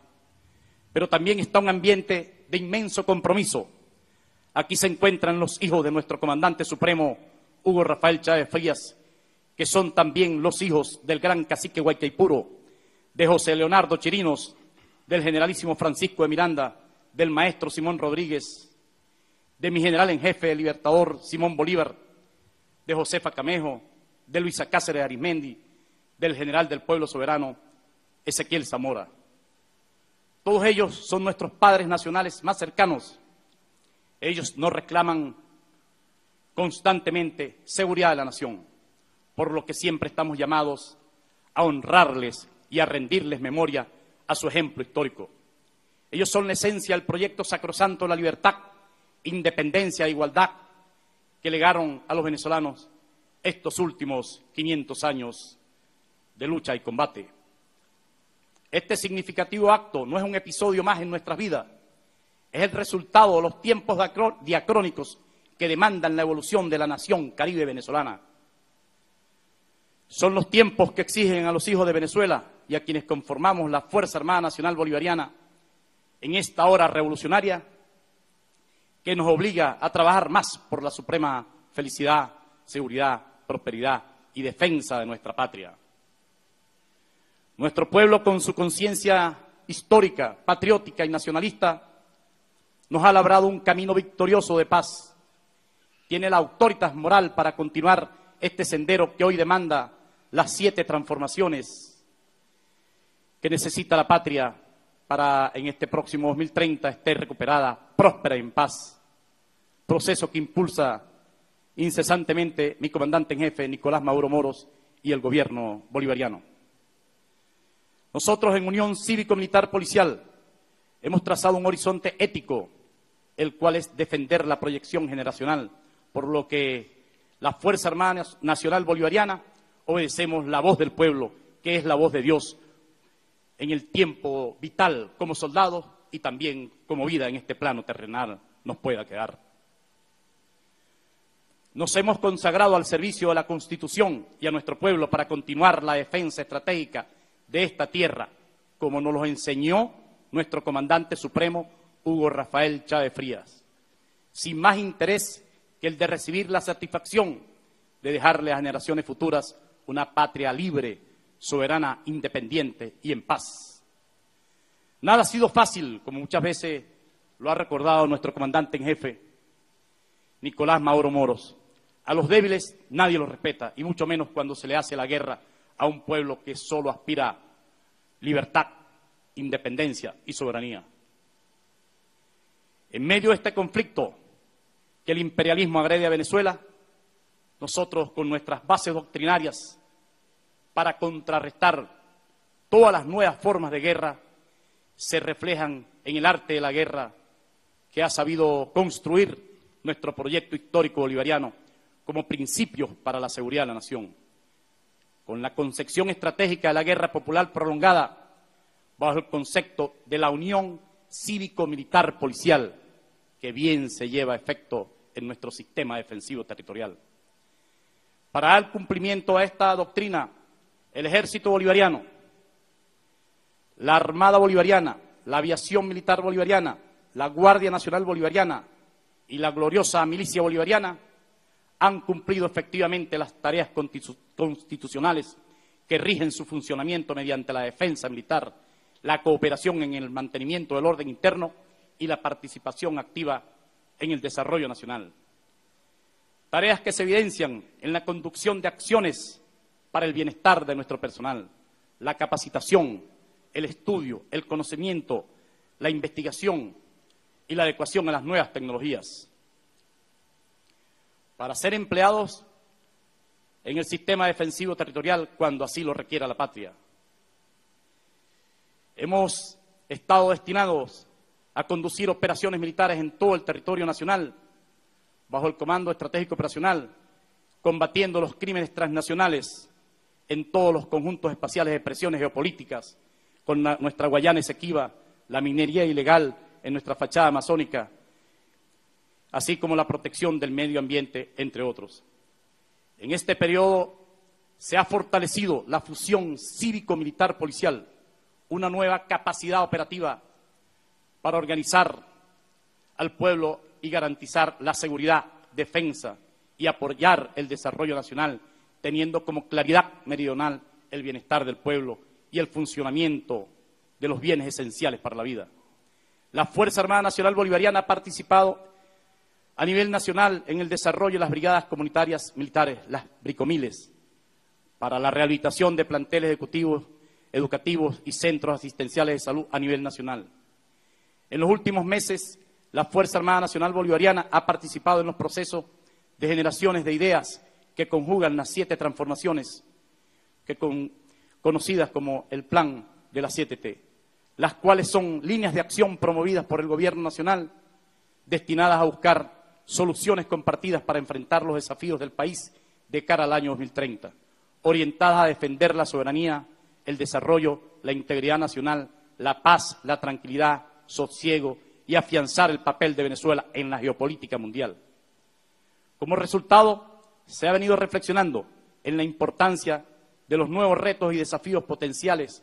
Pero también está un ambiente de inmenso compromiso. Aquí se encuentran los hijos de nuestro comandante supremo, Hugo Rafael Chávez Frías, que son también los hijos del gran cacique Guaycaipuro, de José Leonardo Chirinos, del generalísimo Francisco de Miranda, del maestro Simón Rodríguez, de mi general en jefe, el libertador Simón Bolívar, de Josefa Camejo, de Luisa Cáceres Arismendi, del general del pueblo soberano, Ezequiel Zamora. Todos ellos son nuestros padres nacionales más cercanos. Ellos nos reclaman constantemente seguridad de la nación, por lo que siempre estamos llamados a honrarles y a rendirles memoria a su ejemplo histórico. Ellos son la esencia del proyecto sacrosanto de la libertad, independencia e igualdad que legaron a los venezolanos estos últimos 500 años de lucha y combate. Este significativo acto no es un episodio más en nuestras vidas, es el resultado de los tiempos diacrónicos que demandan la evolución de la nación caribe venezolana. Son los tiempos que exigen a los hijos de Venezuela y a quienes conformamos la Fuerza Armada Nacional Bolivariana en esta hora revolucionaria que nos obliga a trabajar más por la suprema felicidad, seguridad, prosperidad y defensa de nuestra patria. Nuestro pueblo, con su conciencia histórica, patriótica y nacionalista, nos ha labrado un camino victorioso de paz. Tiene la autoridad moral para continuar este sendero que hoy demanda las siete transformaciones que necesita la patria para en este próximo 2030 esté recuperada, próspera y en paz. Proceso que impulsa incesantemente mi comandante en jefe, Nicolás Maduro Moros, y el gobierno bolivariano. Nosotros en Unión Cívico-Militar Policial hemos trazado un horizonte ético, el cual es defender la proyección generacional, por lo que la Fuerza Armada Nacional Bolivariana obedecemos la voz del pueblo, que es la voz de Dios, en el tiempo vital como soldados y también como vida en este plano terrenal nos pueda quedar. Nos hemos consagrado al servicio de la Constitución y a nuestro pueblo para continuar la defensa estratégica de esta tierra, como nos lo enseñó nuestro comandante supremo, Hugo Rafael Chávez Frías, sin más interés que el de recibir la satisfacción de dejarle a generaciones futuras una patria libre, soberana, independiente y en paz. Nada ha sido fácil, como muchas veces lo ha recordado nuestro comandante en jefe, Nicolás Mauro Moros. A los débiles nadie los respeta, y mucho menos cuando se le hace la guerra a un pueblo que solo aspira libertad, independencia y soberanía. En medio de este conflicto que el imperialismo agrede a Venezuela, nosotros con nuestras bases doctrinarias para contrarrestar todas las nuevas formas de guerra se reflejan en el arte de la guerra que ha sabido construir nuestro proyecto histórico bolivariano como principios para la seguridad de la nación con la concepción estratégica de la guerra popular prolongada bajo el concepto de la unión cívico-militar policial que bien se lleva a efecto en nuestro sistema defensivo territorial. Para dar cumplimiento a esta doctrina, el ejército bolivariano, la Armada Bolivariana la aviación militar bolivariana, la Guardia Nacional Bolivariana y la gloriosa milicia bolivariana han cumplido efectivamente las tareas constitucionales que rigen su funcionamiento mediante la defensa militar, la cooperación en el mantenimiento del orden interno y la participación activa en el desarrollo nacional. Tareas que se evidencian en la conducción de acciones para el bienestar de nuestro personal, la capacitación, el estudio, el conocimiento, la investigación y la adecuación a las nuevas tecnologías. Para ser empleados en el sistema defensivo territorial cuando así lo requiera la patria. Hemos estado destinados a conducir operaciones militares en todo el territorio nacional bajo el Comando Estratégico Operacional, combatiendo los crímenes transnacionales en todos los conjuntos espaciales de presiones geopolíticas, con nuestra Guayana Esequiba, la minería ilegal en nuestra fachada amazónica, así como la protección del medio ambiente, entre otros. En este periodo se ha fortalecido la fusión cívico-militar-policial, una nueva capacidad operativa para organizar al pueblo y garantizar la seguridad, defensa y apoyar el desarrollo nacional, teniendo como claridad meridional el bienestar del pueblo y el funcionamiento de los bienes esenciales para la vida. La Fuerza Armada Nacional Bolivariana ha participado a nivel nacional en el desarrollo de las brigadas comunitarias militares, las bricomiles, para la rehabilitación de planteles ejecutivos, educativos y centros asistenciales de salud a nivel nacional. En los últimos meses, la Fuerza Armada Nacional Bolivariana ha participado en los procesos de generaciones de ideas que conjugan las siete transformaciones conocidas como el Plan de las 7T, las cuales son líneas de acción promovidas por el Gobierno Nacional destinadas a buscar soluciones compartidas para enfrentar los desafíos del país de cara al año 2030, orientadas a defender la soberanía, el desarrollo, la integridad nacional, la paz, la tranquilidad, sosiego y afianzar el papel de Venezuela en la geopolítica mundial. Como resultado, se ha venido reflexionando en la importancia de los nuevos retos y desafíos potenciales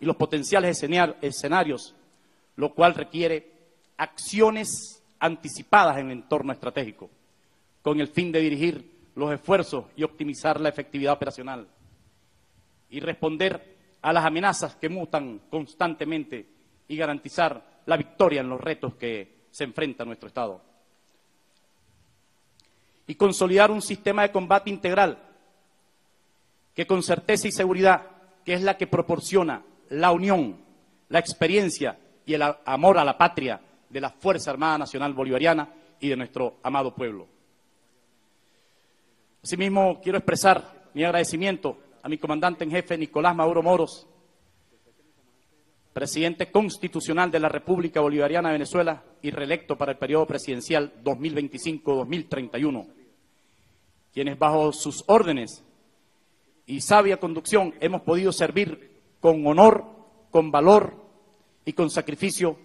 y los potenciales escenarios, lo cual requiere acciones anticipadas en el entorno estratégico, con el fin de dirigir los esfuerzos y optimizar la efectividad operacional y responder a las amenazas que mutan constantemente y garantizar la victoria en los retos que se enfrenta nuestro Estado. Y consolidar un sistema de combate integral que con certeza y seguridad, que es la que proporciona la unión, la experiencia y el amor a la patria de la Fuerza Armada Nacional Bolivariana y de nuestro amado pueblo. Asimismo, quiero expresar mi agradecimiento a mi comandante en jefe Nicolás Maduro Moros, presidente constitucional de la República Bolivariana de Venezuela y reelecto para el periodo presidencial 2025-2031, quienes bajo sus órdenes y sabia conducción hemos podido servir con honor, con valor y con sacrificio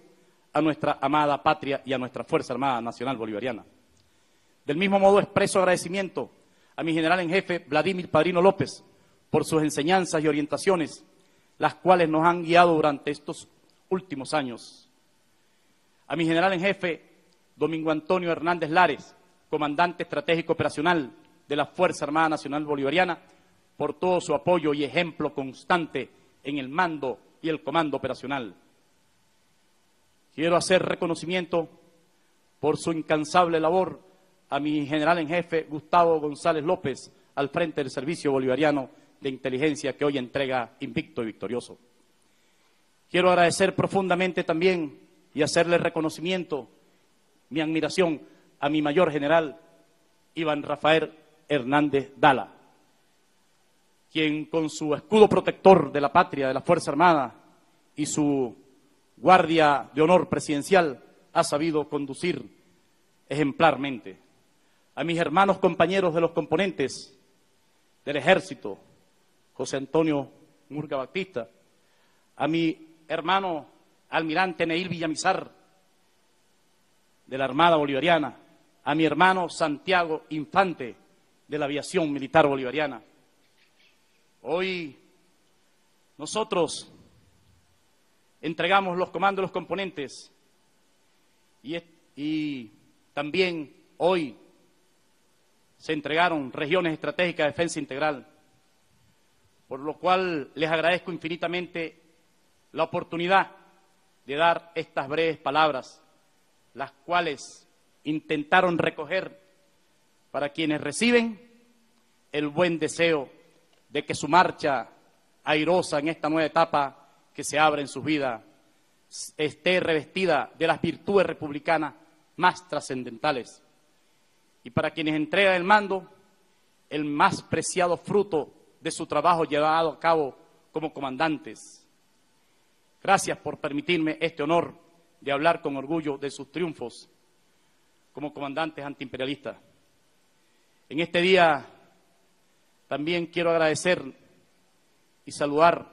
a nuestra amada patria y a nuestra Fuerza Armada Nacional Bolivariana. Del mismo modo expreso agradecimiento a mi general en jefe, Vladimir Padrino López, por sus enseñanzas y orientaciones, las cuales nos han guiado durante estos últimos años. A mi general en jefe, Domingo Antonio Hernández Lares, comandante estratégico operacional de la Fuerza Armada Nacional Bolivariana, por todo su apoyo y ejemplo constante en el mando y el comando operacional. Quiero hacer reconocimiento por su incansable labor a mi general en jefe, Gustavo González López, al frente del Servicio Bolivariano de Inteligencia que hoy entrega invicto y victorioso. Quiero agradecer profundamente también y hacerle reconocimiento, mi admiración a mi mayor general, Iván Rafael Hernández Dala, quien con su escudo protector de la patria, de la Fuerza Armada y su guardia de honor presidencial, ha sabido conducir ejemplarmente. A mis hermanos compañeros de los componentes del ejército, José Antonio Murga Batista, a mi hermano almirante Neil Villamizar, de la Armada Bolivariana, a mi hermano Santiago Infante, de la Aviación Militar Bolivariana. Hoy nosotros entregamos los comandos, los componentes y, y también hoy se entregaron regiones estratégicas de defensa integral, por lo cual les agradezco infinitamente la oportunidad de dar estas breves palabras, las cuales intentaron recoger para quienes reciben el buen deseo de que su marcha airosa en esta nueva etapa que se abre en sus vidas esté revestida de las virtudes republicanas más trascendentales. Y para quienes entregan el mando, el más preciado fruto de su trabajo llevado a cabo como comandantes. Gracias por permitirme este honor de hablar con orgullo de sus triunfos como comandantes antiimperialistas. En este día también quiero agradecer y saludar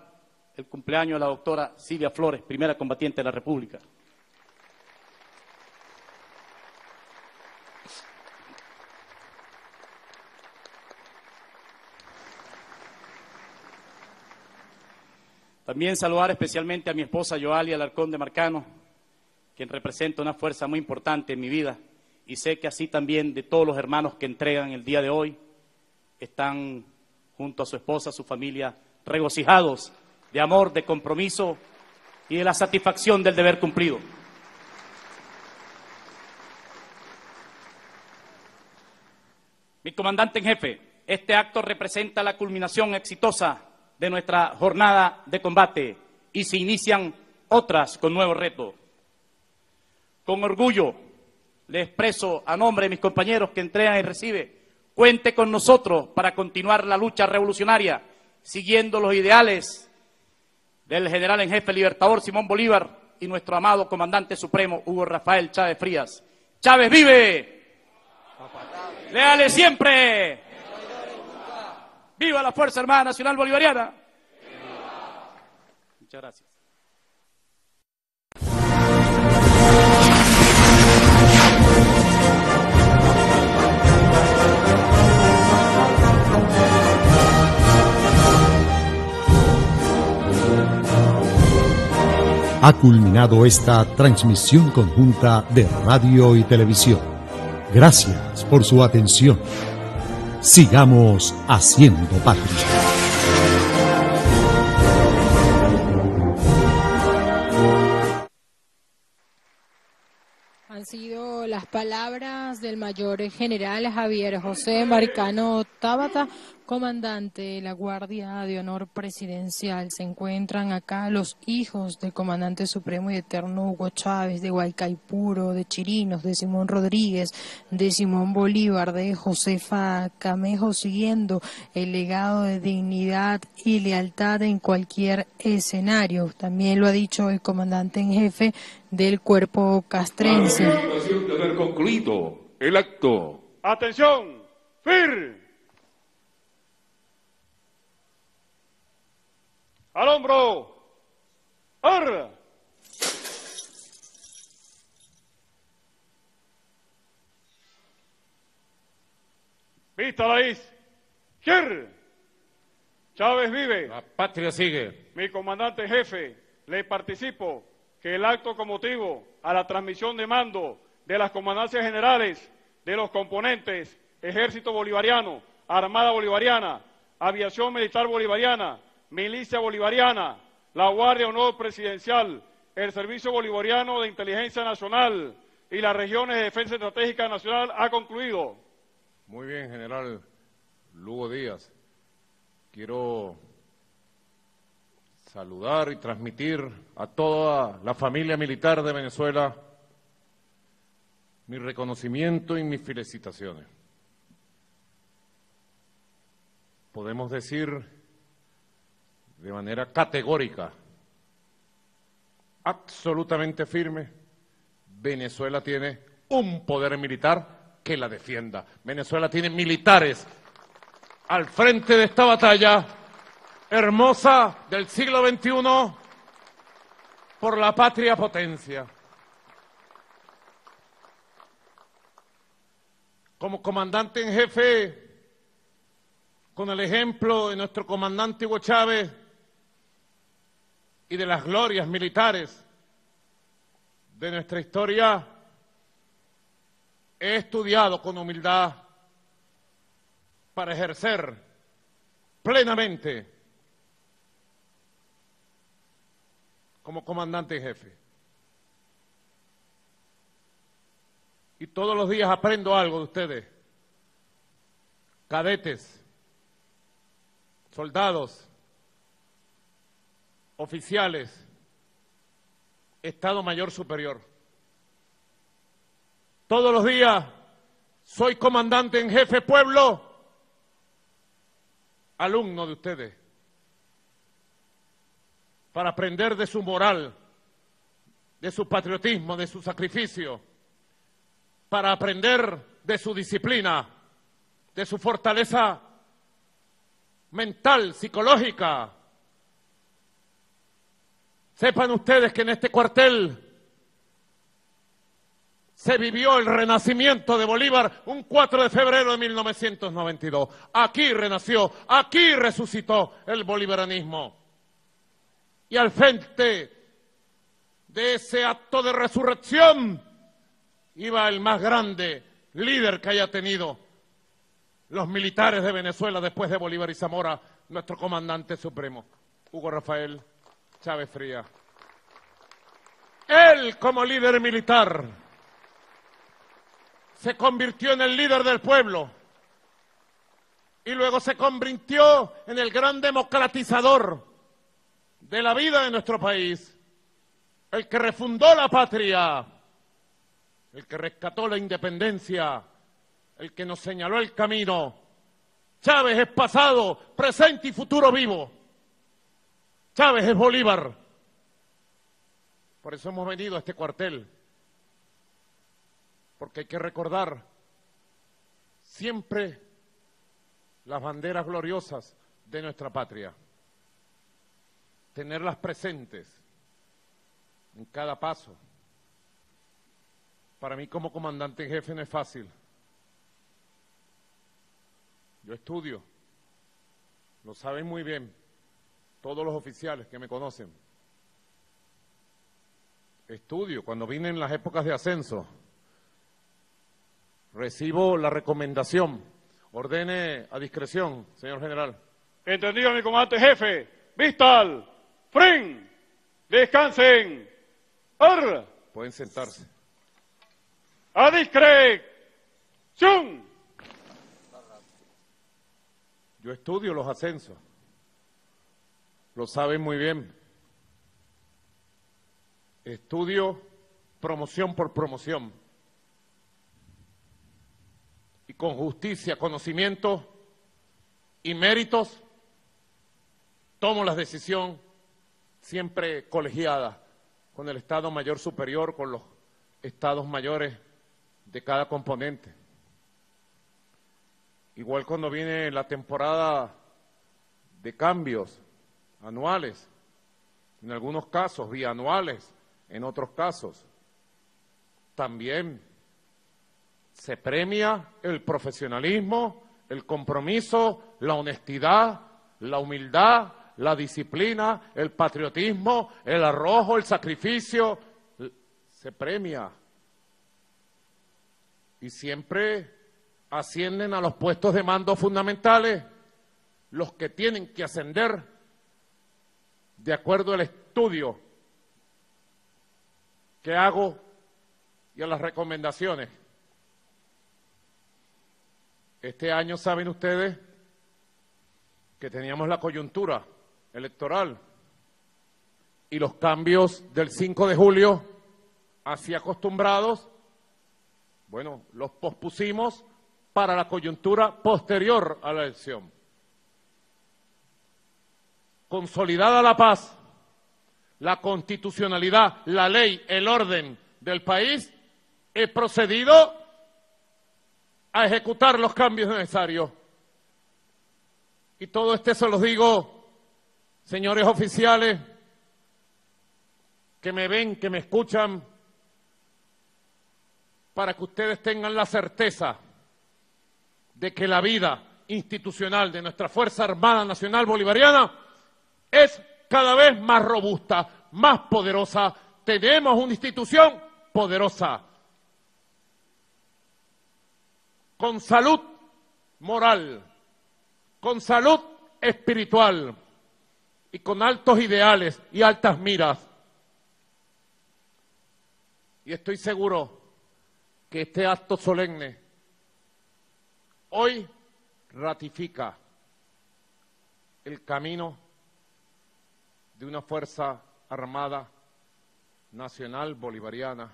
el cumpleaños de la doctora Silvia Flores, primera combatiente de la República. También saludar especialmente a mi esposa Joalia Alarcón de Marcano, quien representa una fuerza muy importante en mi vida y sé que así también de todos los hermanos que entregan el día de hoy están junto a su esposa, su familia, regocijados de amor, de compromiso y de la satisfacción del deber cumplido. Mi comandante en jefe, este acto representa la culminación exitosa de nuestra jornada de combate y se inician otras con nuevos retos. Con orgullo le expreso a nombre de mis compañeros que entregan y reciben, cuente con nosotros para continuar la lucha revolucionaria, siguiendo los ideales del general en jefe libertador Simón Bolívar y nuestro amado comandante supremo Hugo Rafael Chávez Frías. Chávez vive. Leales siempre. Viva la Fuerza Armada Nacional Bolivariana. Muchas gracias. ha culminado esta transmisión conjunta de radio y televisión. Gracias por su atención. Sigamos haciendo patria. Han sido las palabras del mayor general Javier José Marcano Tábata, comandante de la Guardia de Honor Presidencial. Se encuentran acá los hijos del comandante supremo y eterno Hugo Chávez, de Guaycaipuro, de Chirinos, de Simón Rodríguez, de Simón Bolívar, de Josefa Camejo, siguiendo el legado de dignidad y lealtad en cualquier escenario. También lo ha dicho el comandante en jefe del cuerpo castrense. de haber concluido el acto. Atención, FIR. Al hombro. ¡Arra! Vista la is. ¡Hier! Chávez vive. La patria sigue. Mi comandante jefe, le participo que el acto con motivo a la transmisión de mando de las comandancias generales de los componentes Ejército Bolivariano, Armada Bolivariana, Aviación Militar Bolivariana, Milicia Bolivariana, la Guardia Honor Presidencial, el Servicio Bolivariano de Inteligencia Nacional y las regiones de Defensa Estratégica Nacional ha concluido. Muy bien, general Lugo Díaz. Quiero saludar y transmitir a toda la familia militar de Venezuela mi reconocimiento y mis felicitaciones. Podemos decir de manera categórica, absolutamente firme, Venezuela tiene un poder militar que la defienda. Venezuela tiene militares al frente de esta batalla hermosa del siglo XXI por la patria potencia. Como comandante en jefe, con el ejemplo de nuestro comandante Hugo Chávez, y de las glorias militares de nuestra historia, he estudiado con humildad para ejercer plenamente como comandante en jefe. Y todos los días aprendo algo de ustedes, cadetes, soldados, oficiales, Estado Mayor Superior. Todos los días soy comandante en jefe pueblo, alumno de ustedes, para aprender de su moral, de su patriotismo, de su sacrificio, para aprender de su disciplina, de su fortaleza mental, psicológica. Sepan ustedes que en este cuartel se vivió el renacimiento de Bolívar un 4 de febrero de 1992. Aquí renació, aquí resucitó el bolivaranismo. Y al frente de ese acto de resurrección iba el más grande líder que haya tenido los militares de Venezuela después de Bolívar y Zamora, nuestro comandante supremo, Hugo Rafael Chávez Fría. Él como líder militar se convirtió en el líder del pueblo y luego se convirtió en el gran democratizador de la vida de nuestro país, el que refundó la patria, el que rescató la independencia, el que nos señaló el camino. Chávez es pasado, presente y futuro vivo. Chávez es Bolívar. Por eso hemos venido a este cuartel porque hay que recordar siempre las banderas gloriosas de nuestra patria, tenerlas presentes en cada paso. Para mí como comandante en jefe no es fácil. Yo estudio, lo saben muy bien todos los oficiales que me conocen. Estudio, cuando vine en las épocas de ascenso, Recibo la recomendación. Ordene a discreción, señor general. Entendido, mi comandante jefe. Vistal, Frin, descansen. Ar. Pueden sentarse. A discreción. Yo estudio los ascensos. Lo saben muy bien. Estudio promoción por promoción y con justicia, conocimiento y méritos, tomo la decisión siempre colegiada con el Estado Mayor Superior, con los estados mayores de cada componente. Igual cuando viene la temporada de cambios anuales, en algunos casos bianuales, en otros casos, también se premia el profesionalismo, el compromiso, la honestidad, la humildad, la disciplina, el patriotismo, el arrojo, el sacrificio. Se premia. Y siempre ascienden a los puestos de mando fundamentales los que tienen que ascender de acuerdo al estudio que hago y a las recomendaciones este año, saben ustedes, que teníamos la coyuntura electoral y los cambios del 5 de julio, así acostumbrados, bueno, los pospusimos para la coyuntura posterior a la elección. Consolidada la paz, la constitucionalidad, la ley, el orden del país, he procedido a ejecutar los cambios necesarios. Y todo esto se los digo, señores oficiales, que me ven, que me escuchan, para que ustedes tengan la certeza de que la vida institucional de nuestra Fuerza Armada Nacional Bolivariana es cada vez más robusta, más poderosa. Tenemos una institución poderosa, con salud moral, con salud espiritual y con altos ideales y altas miras. Y estoy seguro que este acto solemne hoy ratifica el camino de una fuerza armada nacional bolivariana,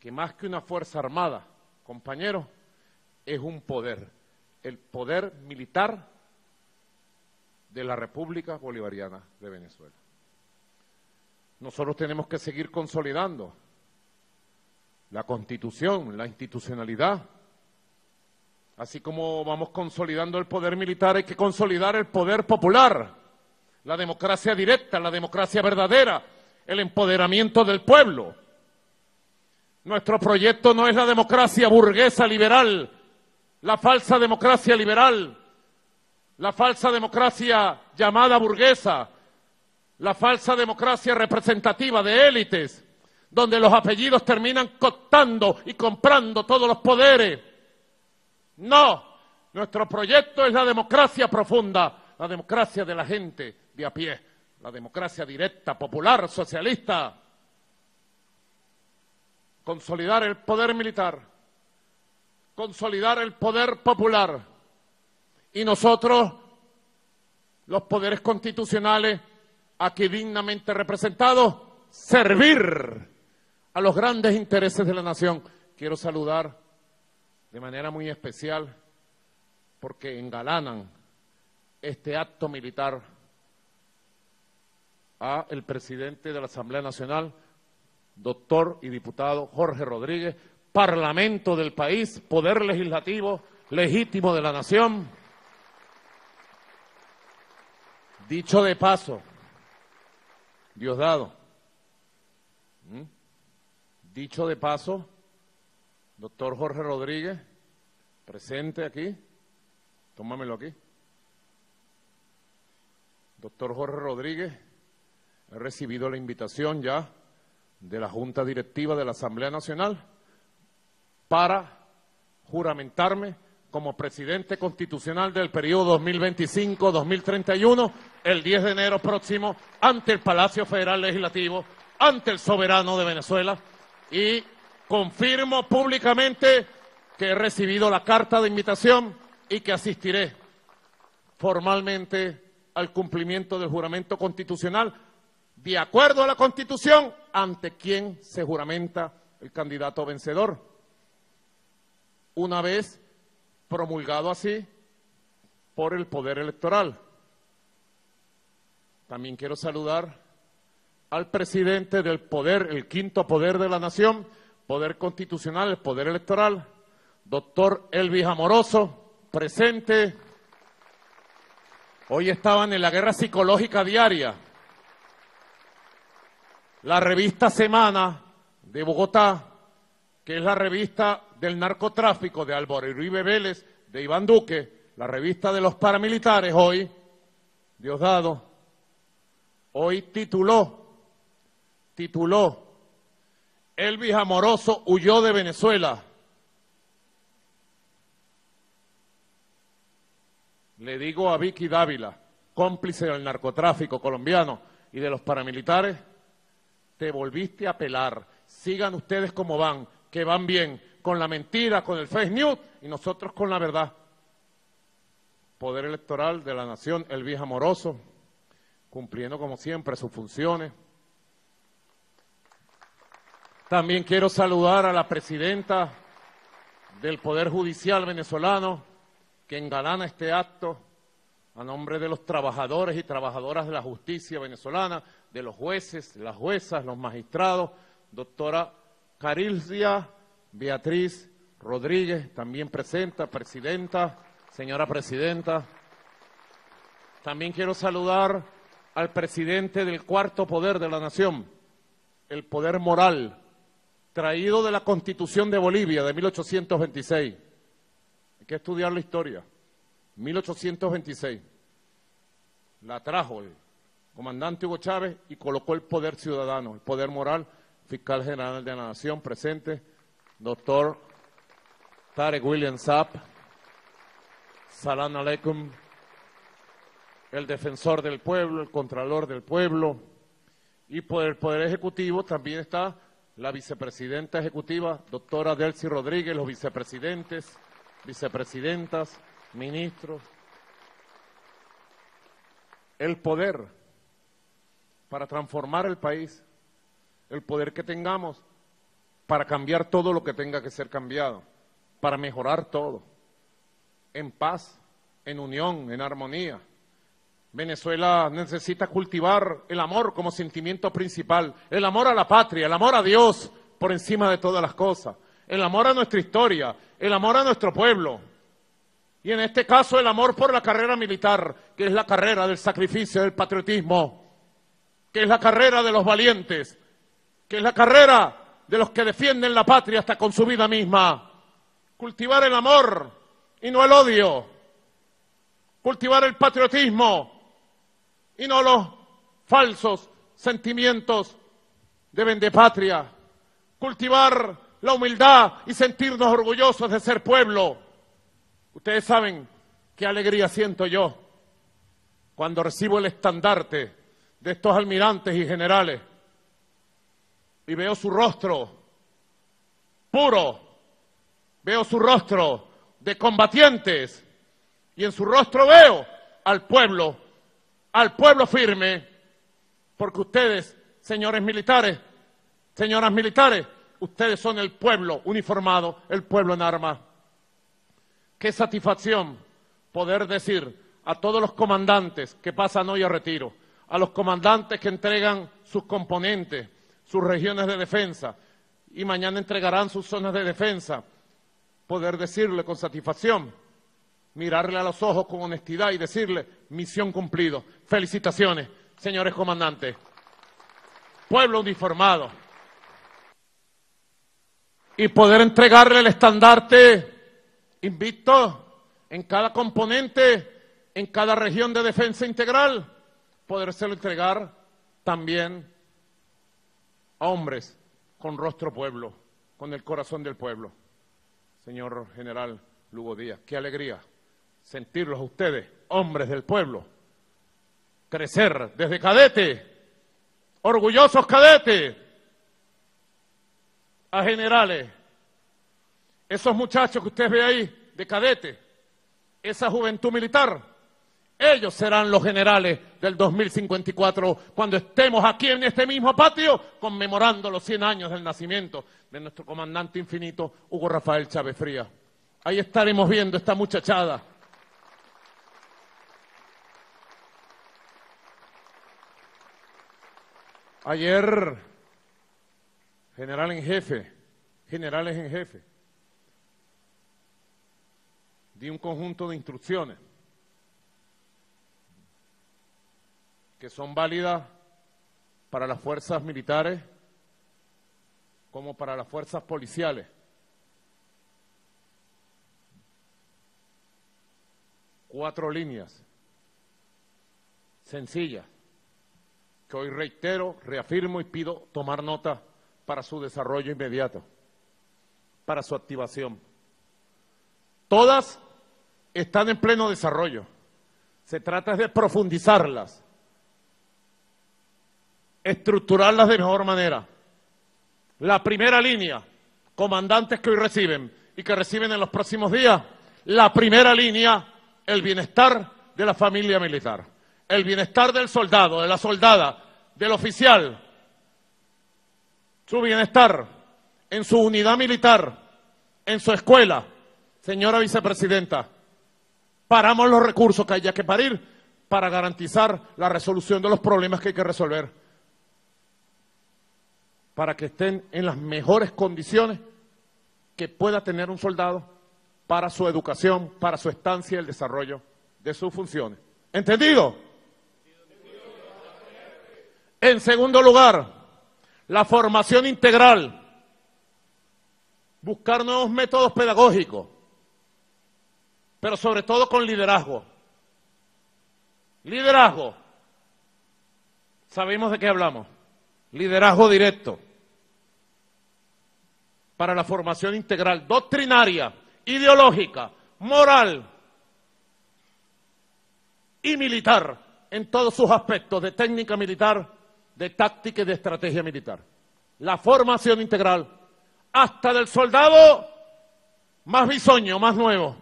que más que una fuerza armada, compañeros, es un poder, el poder militar de la República Bolivariana de Venezuela. Nosotros tenemos que seguir consolidando la constitución, la institucionalidad, así como vamos consolidando el poder militar, hay que consolidar el poder popular, la democracia directa, la democracia verdadera, el empoderamiento del pueblo. Nuestro proyecto no es la democracia burguesa liberal, la falsa democracia liberal, la falsa democracia llamada burguesa, la falsa democracia representativa de élites, donde los apellidos terminan cooptando y comprando todos los poderes. No, nuestro proyecto es la democracia profunda, la democracia de la gente a pie, la democracia directa, popular, socialista. Consolidar el poder militar, consolidar el poder popular y nosotros, los poderes constitucionales, aquí dignamente representados, servir a los grandes intereses de la nación. Quiero saludar de manera muy especial porque engalanan este acto militar a el presidente de la Asamblea Nacional, doctor y diputado Jorge Rodríguez, parlamento del país, poder legislativo legítimo de la nación. Dicho de paso, Diosdado, dicho de paso, doctor Jorge Rodríguez, presente aquí, tómamelo aquí. Doctor Jorge Rodríguez, he recibido la invitación ya de la Junta Directiva de la Asamblea Nacional para juramentarme como presidente constitucional del periodo 2025-2031 el 10 de enero próximo ante el Palacio Federal Legislativo, ante el soberano de Venezuela. Y confirmo públicamente que he recibido la carta de invitación y que asistiré formalmente al cumplimiento del juramento constitucional de acuerdo a la Constitución ante quien se juramenta el candidato vencedor. Una vez promulgado así por el Poder Electoral. También quiero saludar al presidente del poder, el quinto poder de la nación, poder constitucional, el poder electoral, doctor Elvis Amoroso, presente. Hoy estaban en la guerra psicológica diaria. La revista Semana de Bogotá, que es la revista del narcotráfico de Álvaro Uribe Vélez, de Iván Duque, la revista de los paramilitares hoy, Diosdado, hoy tituló, tituló, Elvis Amoroso huyó de Venezuela. Le digo a Vicky Dávila, cómplice del narcotráfico colombiano y de los paramilitares, te volviste a pelar. Sigan ustedes como van, que van bien con la mentira, con el fake news y nosotros con la verdad. Poder electoral de la nación, el viejo amoroso, cumpliendo como siempre sus funciones. También quiero saludar a la presidenta del Poder Judicial venezolano que engalana este acto a nombre de los trabajadores y trabajadoras de la justicia venezolana, de los jueces, las juezas, los magistrados, doctora Carilcia Beatriz Rodríguez, también presenta, presidenta, señora presidenta. También quiero saludar al presidente del cuarto poder de la nación, el poder moral, traído de la Constitución de Bolivia de 1826. Hay que estudiar la historia. 1826. La trajo el comandante Hugo Chávez, y colocó el poder ciudadano, el poder moral, fiscal general de la Nación presente, doctor Tarek William Saab, Salam Aleikum, el defensor del pueblo, el contralor del pueblo, y por el Poder Ejecutivo también está la vicepresidenta ejecutiva, doctora Delcy Rodríguez, los vicepresidentes, vicepresidentas, ministros. El poder para transformar el país, el poder que tengamos para cambiar todo lo que tenga que ser cambiado, para mejorar todo, en paz, en unión, en armonía. Venezuela necesita cultivar el amor como sentimiento principal, el amor a la patria, el amor a Dios por encima de todas las cosas, el amor a nuestra historia, el amor a nuestro pueblo. Y en este caso el amor por la carrera militar, que es la carrera del sacrificio, del patriotismo, que es la carrera de los valientes, que es la carrera de los que defienden la patria hasta con su vida misma. Cultivar el amor y no el odio. Cultivar el patriotismo y no los falsos sentimientos de patria, cultivar la humildad y sentirnos orgullosos de ser pueblo. Ustedes saben qué alegría siento yo cuando recibo el estandarte de estos almirantes y generales y veo su rostro puro, veo su rostro de combatientes y en su rostro veo al pueblo al pueblo firme, porque ustedes, señores militares, señoras militares, ustedes son el pueblo uniformado, el pueblo en armas. Qué satisfacción poder decir a todos los comandantes que pasan hoy a retiro, a los comandantes que entregan sus componentes, sus regiones de defensa, y mañana entregarán sus zonas de defensa, poder decirle con satisfacción mirarle a los ojos con honestidad y decirle, misión cumplido. Felicitaciones, señores comandantes. Pueblo uniformado. Y poder entregarle el estandarte invicto en cada componente, en cada región de defensa integral, podérselo entregar también a hombres con rostro pueblo, con el corazón del pueblo. Señor general Lugo Díaz, qué alegría sentirlos a ustedes, hombres del pueblo, crecer desde cadete, orgullosos cadetes, a generales. Esos muchachos que ustedes ve ahí, de cadete, esa juventud militar, ellos serán los generales del 2054 cuando estemos aquí en este mismo patio conmemorando los 100 años del nacimiento de nuestro comandante infinito Hugo Rafael Chávez Frías. Ahí estaremos viendo esta muchachada Ayer, general en jefe, generales en jefe, di un conjunto de instrucciones que son válidas para las fuerzas militares como para las fuerzas policiales. Cuatro líneas sencillas que hoy reitero, reafirmo y pido tomar nota para su desarrollo inmediato, para su activación. Todas están en pleno desarrollo. Se trata de profundizarlas, estructurarlas de mejor manera. La primera línea, comandantes que hoy reciben y que reciben en los próximos días, la primera línea, el bienestar de la familia militar el bienestar del soldado, de la soldada, del oficial, su bienestar en su unidad militar, en su escuela. Señora vicepresidenta, paramos los recursos que haya que parir para garantizar la resolución de los problemas que hay que resolver, para que estén en las mejores condiciones que pueda tener un soldado para su educación, para su estancia y el desarrollo de sus funciones. ¿Entendido? En segundo lugar, la formación integral. Buscar nuevos métodos pedagógicos, pero sobre todo con liderazgo. Liderazgo. sabemos de qué hablamos. Liderazgo directo para la formación integral, doctrinaria, ideológica, moral y militar en todos sus aspectos de técnica militar, de táctica y de estrategia militar. La formación integral, hasta del soldado más bisoño, más nuevo,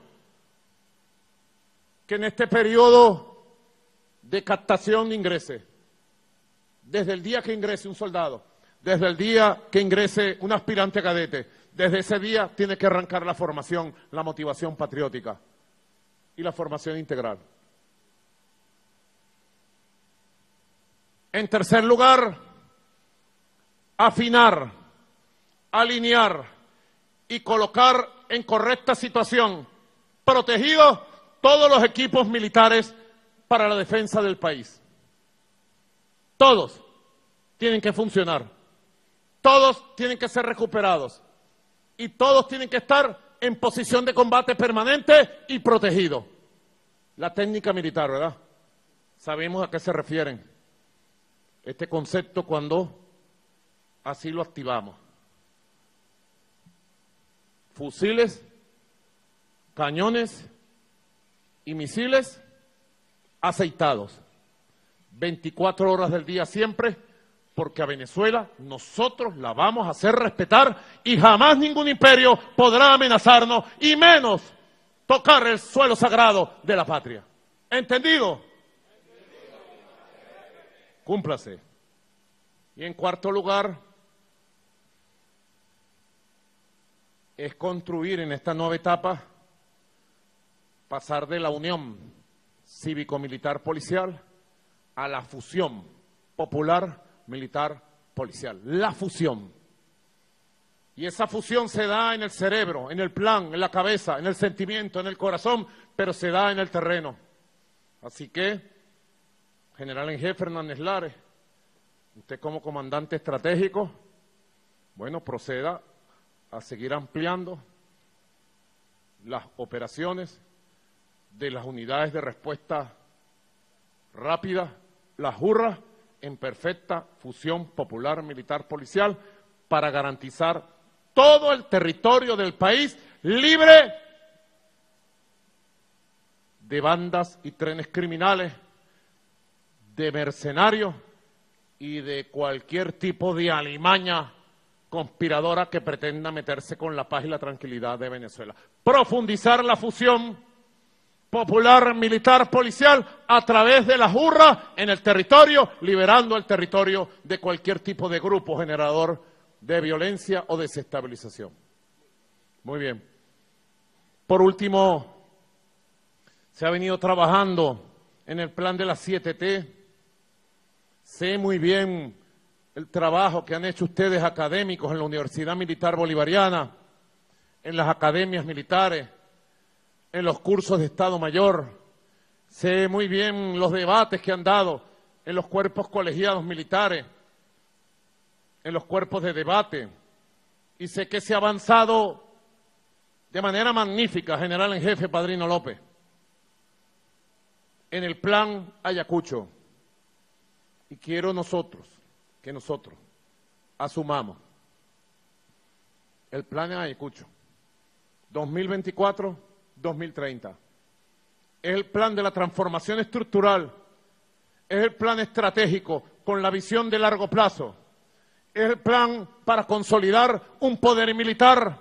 que en este periodo de captación ingrese, desde el día que ingrese un soldado, desde el día que ingrese un aspirante cadete, desde ese día tiene que arrancar la formación, la motivación patriótica y la formación integral. En tercer lugar, afinar, alinear y colocar en correcta situación, protegidos todos los equipos militares para la defensa del país. Todos tienen que funcionar, todos tienen que ser recuperados y todos tienen que estar en posición de combate permanente y protegido. La técnica militar, ¿verdad? Sabemos a qué se refieren. Este concepto cuando así lo activamos. Fusiles, cañones y misiles aceitados. 24 horas del día siempre porque a Venezuela nosotros la vamos a hacer respetar y jamás ningún imperio podrá amenazarnos y menos tocar el suelo sagrado de la patria. ¿Entendido? Cúmplase. Y en cuarto lugar, es construir en esta nueva etapa, pasar de la unión cívico-militar policial a la fusión popular militar policial, la fusión. Y esa fusión se da en el cerebro, en el plan, en la cabeza, en el sentimiento, en el corazón, pero se da en el terreno. Así que, general en jefe Hernández Lares, usted como comandante estratégico, bueno, proceda a seguir ampliando las operaciones de las unidades de respuesta rápida, las hurras, en perfecta fusión popular militar policial para garantizar todo el territorio del país libre de bandas y trenes criminales, de mercenarios y de cualquier tipo de alimaña conspiradora que pretenda meterse con la paz y la tranquilidad de Venezuela. Profundizar la fusión popular, militar, policial, a través de las urras en el territorio, liberando el territorio de cualquier tipo de grupo generador de violencia o desestabilización. Muy bien. Por último, se ha venido trabajando en el plan de las 7T. Sé muy bien el trabajo que han hecho ustedes académicos en la Universidad Militar Bolivariana, en las academias militares, en los cursos de Estado Mayor, sé muy bien los debates que han dado en los cuerpos colegiados militares, en los cuerpos de debate, y sé que se ha avanzado de manera magnífica, general en jefe Padrino López, en el plan Ayacucho. Y quiero nosotros, que nosotros asumamos el plan Ayacucho 2024 2030. Es el plan de la transformación estructural, es el plan estratégico con la visión de largo plazo, es el plan para consolidar un poder militar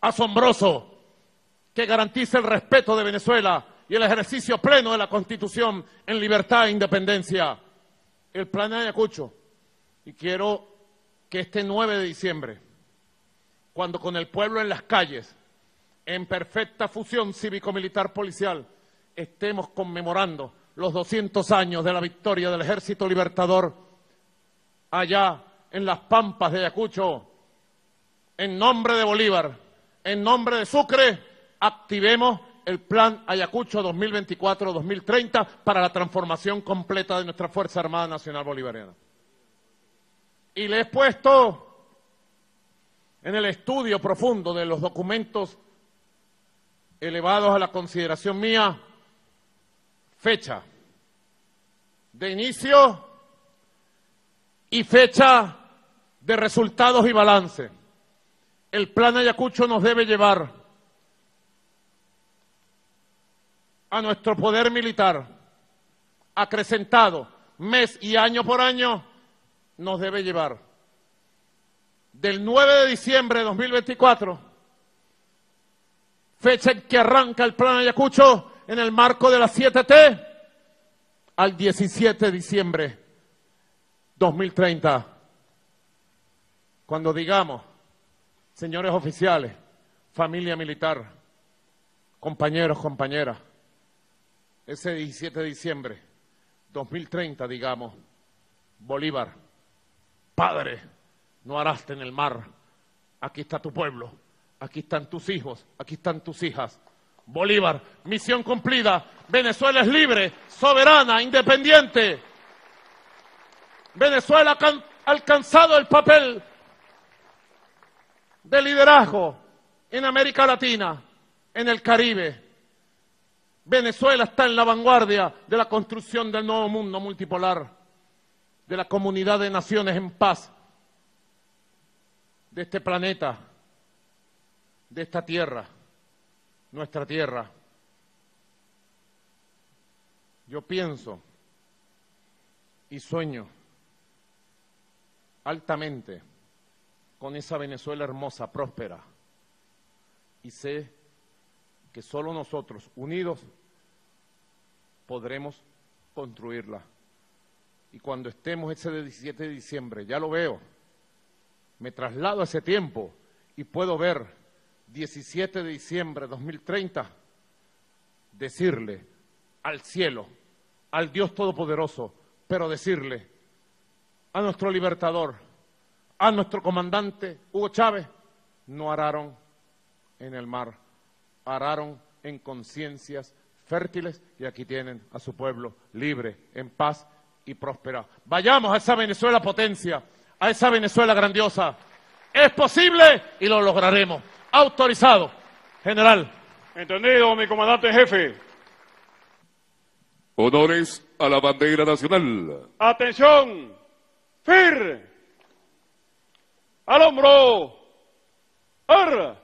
asombroso que garantice el respeto de Venezuela y el ejercicio pleno de la Constitución en libertad e independencia. El plan de Ayacucho. Y quiero que este 9 de diciembre, cuando con el pueblo en las calles en perfecta fusión cívico-militar policial, estemos conmemorando los 200 años de la victoria del Ejército Libertador allá en las pampas de Ayacucho, en nombre de Bolívar, en nombre de Sucre, activemos el plan Ayacucho 2024-2030 para la transformación completa de nuestra Fuerza Armada Nacional Bolivariana. Y le he puesto en el estudio profundo de los documentos elevados a la consideración mía, fecha de inicio y fecha de resultados y balance. El plan Ayacucho nos debe llevar a nuestro poder militar acrecentado mes y año por año, nos debe llevar del 9 de diciembre de 2024, fecha en que arranca el plan Ayacucho en el marco de la 7T, al 17 de diciembre 2030. Cuando digamos, señores oficiales, familia militar, compañeros, compañeras, ese 17 de diciembre 2030, digamos, Bolívar, padre, no araste en el mar, aquí está tu pueblo, aquí están tus hijos, aquí están tus hijas. Bolívar, misión cumplida, Venezuela es libre, soberana, independiente. Venezuela ha alcanzado el papel de liderazgo en América Latina, en el Caribe. Venezuela está en la vanguardia de la construcción del nuevo mundo multipolar, de la comunidad de naciones en paz, de este planeta, de esta tierra, nuestra tierra. Yo pienso y sueño altamente con esa Venezuela hermosa, próspera, y sé que solo nosotros, unidos, podremos construirla. Y cuando estemos ese 17 de diciembre, ya lo veo, me traslado a ese tiempo y puedo ver 17 de diciembre de 2030, decirle al cielo, al Dios Todopoderoso, pero decirle a nuestro libertador, a nuestro comandante Hugo Chávez, no araron en el mar, araron en conciencias fértiles y aquí tienen a su pueblo libre, en paz y próspera. Vayamos a esa Venezuela potencia, a esa Venezuela grandiosa. Es posible y lo lograremos. Autorizado, general. Entendido, mi comandante jefe. Honores a la bandera nacional. Atención. FIR. Al hombro. Ar.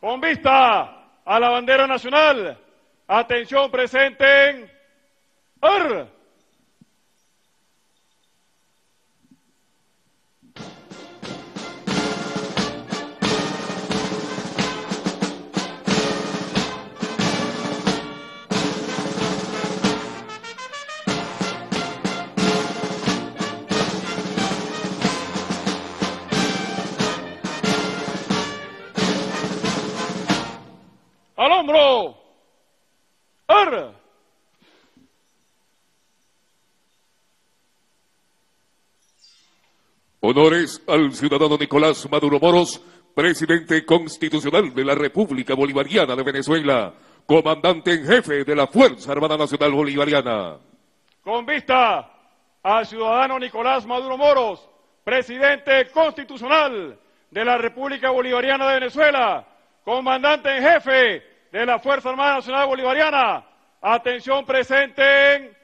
Con vista a la bandera nacional. Atención, presenten. Ar. Honores al ciudadano Nicolás Maduro Moros, presidente constitucional de la República Bolivariana de Venezuela, comandante en jefe de la Fuerza Armada Nacional Bolivariana. Con vista al ciudadano Nicolás Maduro Moros, presidente constitucional de la República Bolivariana de Venezuela, comandante en jefe de la Fuerza Armada Nacional Bolivariana. Atención, presenten.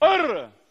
¡Ar!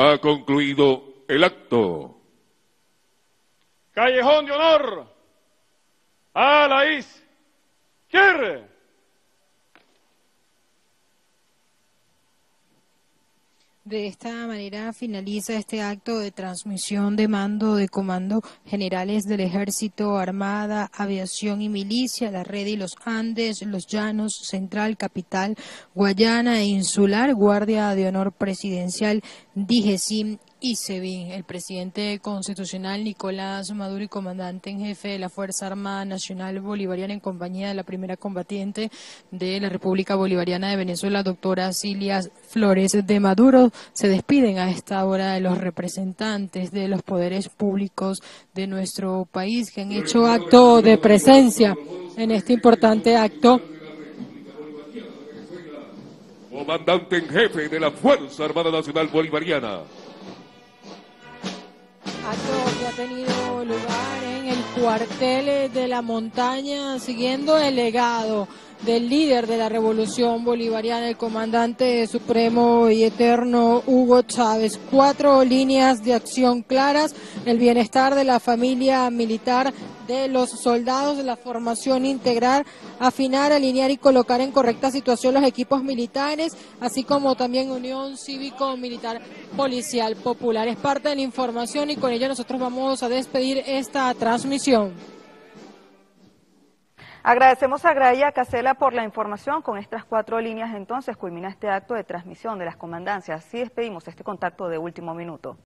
Ha concluido el acto. Callejón de honor. A la izquierda. De esta manera finaliza este acto de transmisión de mando de comando generales del Ejército, Armada, Aviación y Milicia, la Red y los Andes, los Llanos, Central, Capital, Guayana e Insular, Guardia de Honor Presidencial, DIGESIM y SEBIN. El presidente constitucional Nicolás Maduro y comandante en jefe de la Fuerza Armada Nacional Bolivariana en compañía de la primera combatiente de la República Bolivariana de Venezuela, doctora Cilia Flores de Maduro, se despiden a esta hora de los representantes de los poderes públicos de nuestro país que han hecho acto de presencia en este importante acto. Comandante en jefe de la Fuerza Armada Nacional Bolivariana acto que ha tenido lugar en el cuartel de la montaña, siguiendo el legado del líder de la revolución bolivariana, el comandante supremo y eterno Hugo Chávez. Cuatro líneas de acción claras, el bienestar de la familia militar de los soldados, la formación integral, afinar, alinear y colocar en correcta situación los equipos militares, así como también unión cívico-militar policial popular. Es parte de la información y con ella nosotros vamos a despedir esta transmisión. Agradecemos a Graia Casela por la información. Con estas cuatro líneas entonces culmina este acto de transmisión de las comandancias. Así despedimos este contacto de último minuto.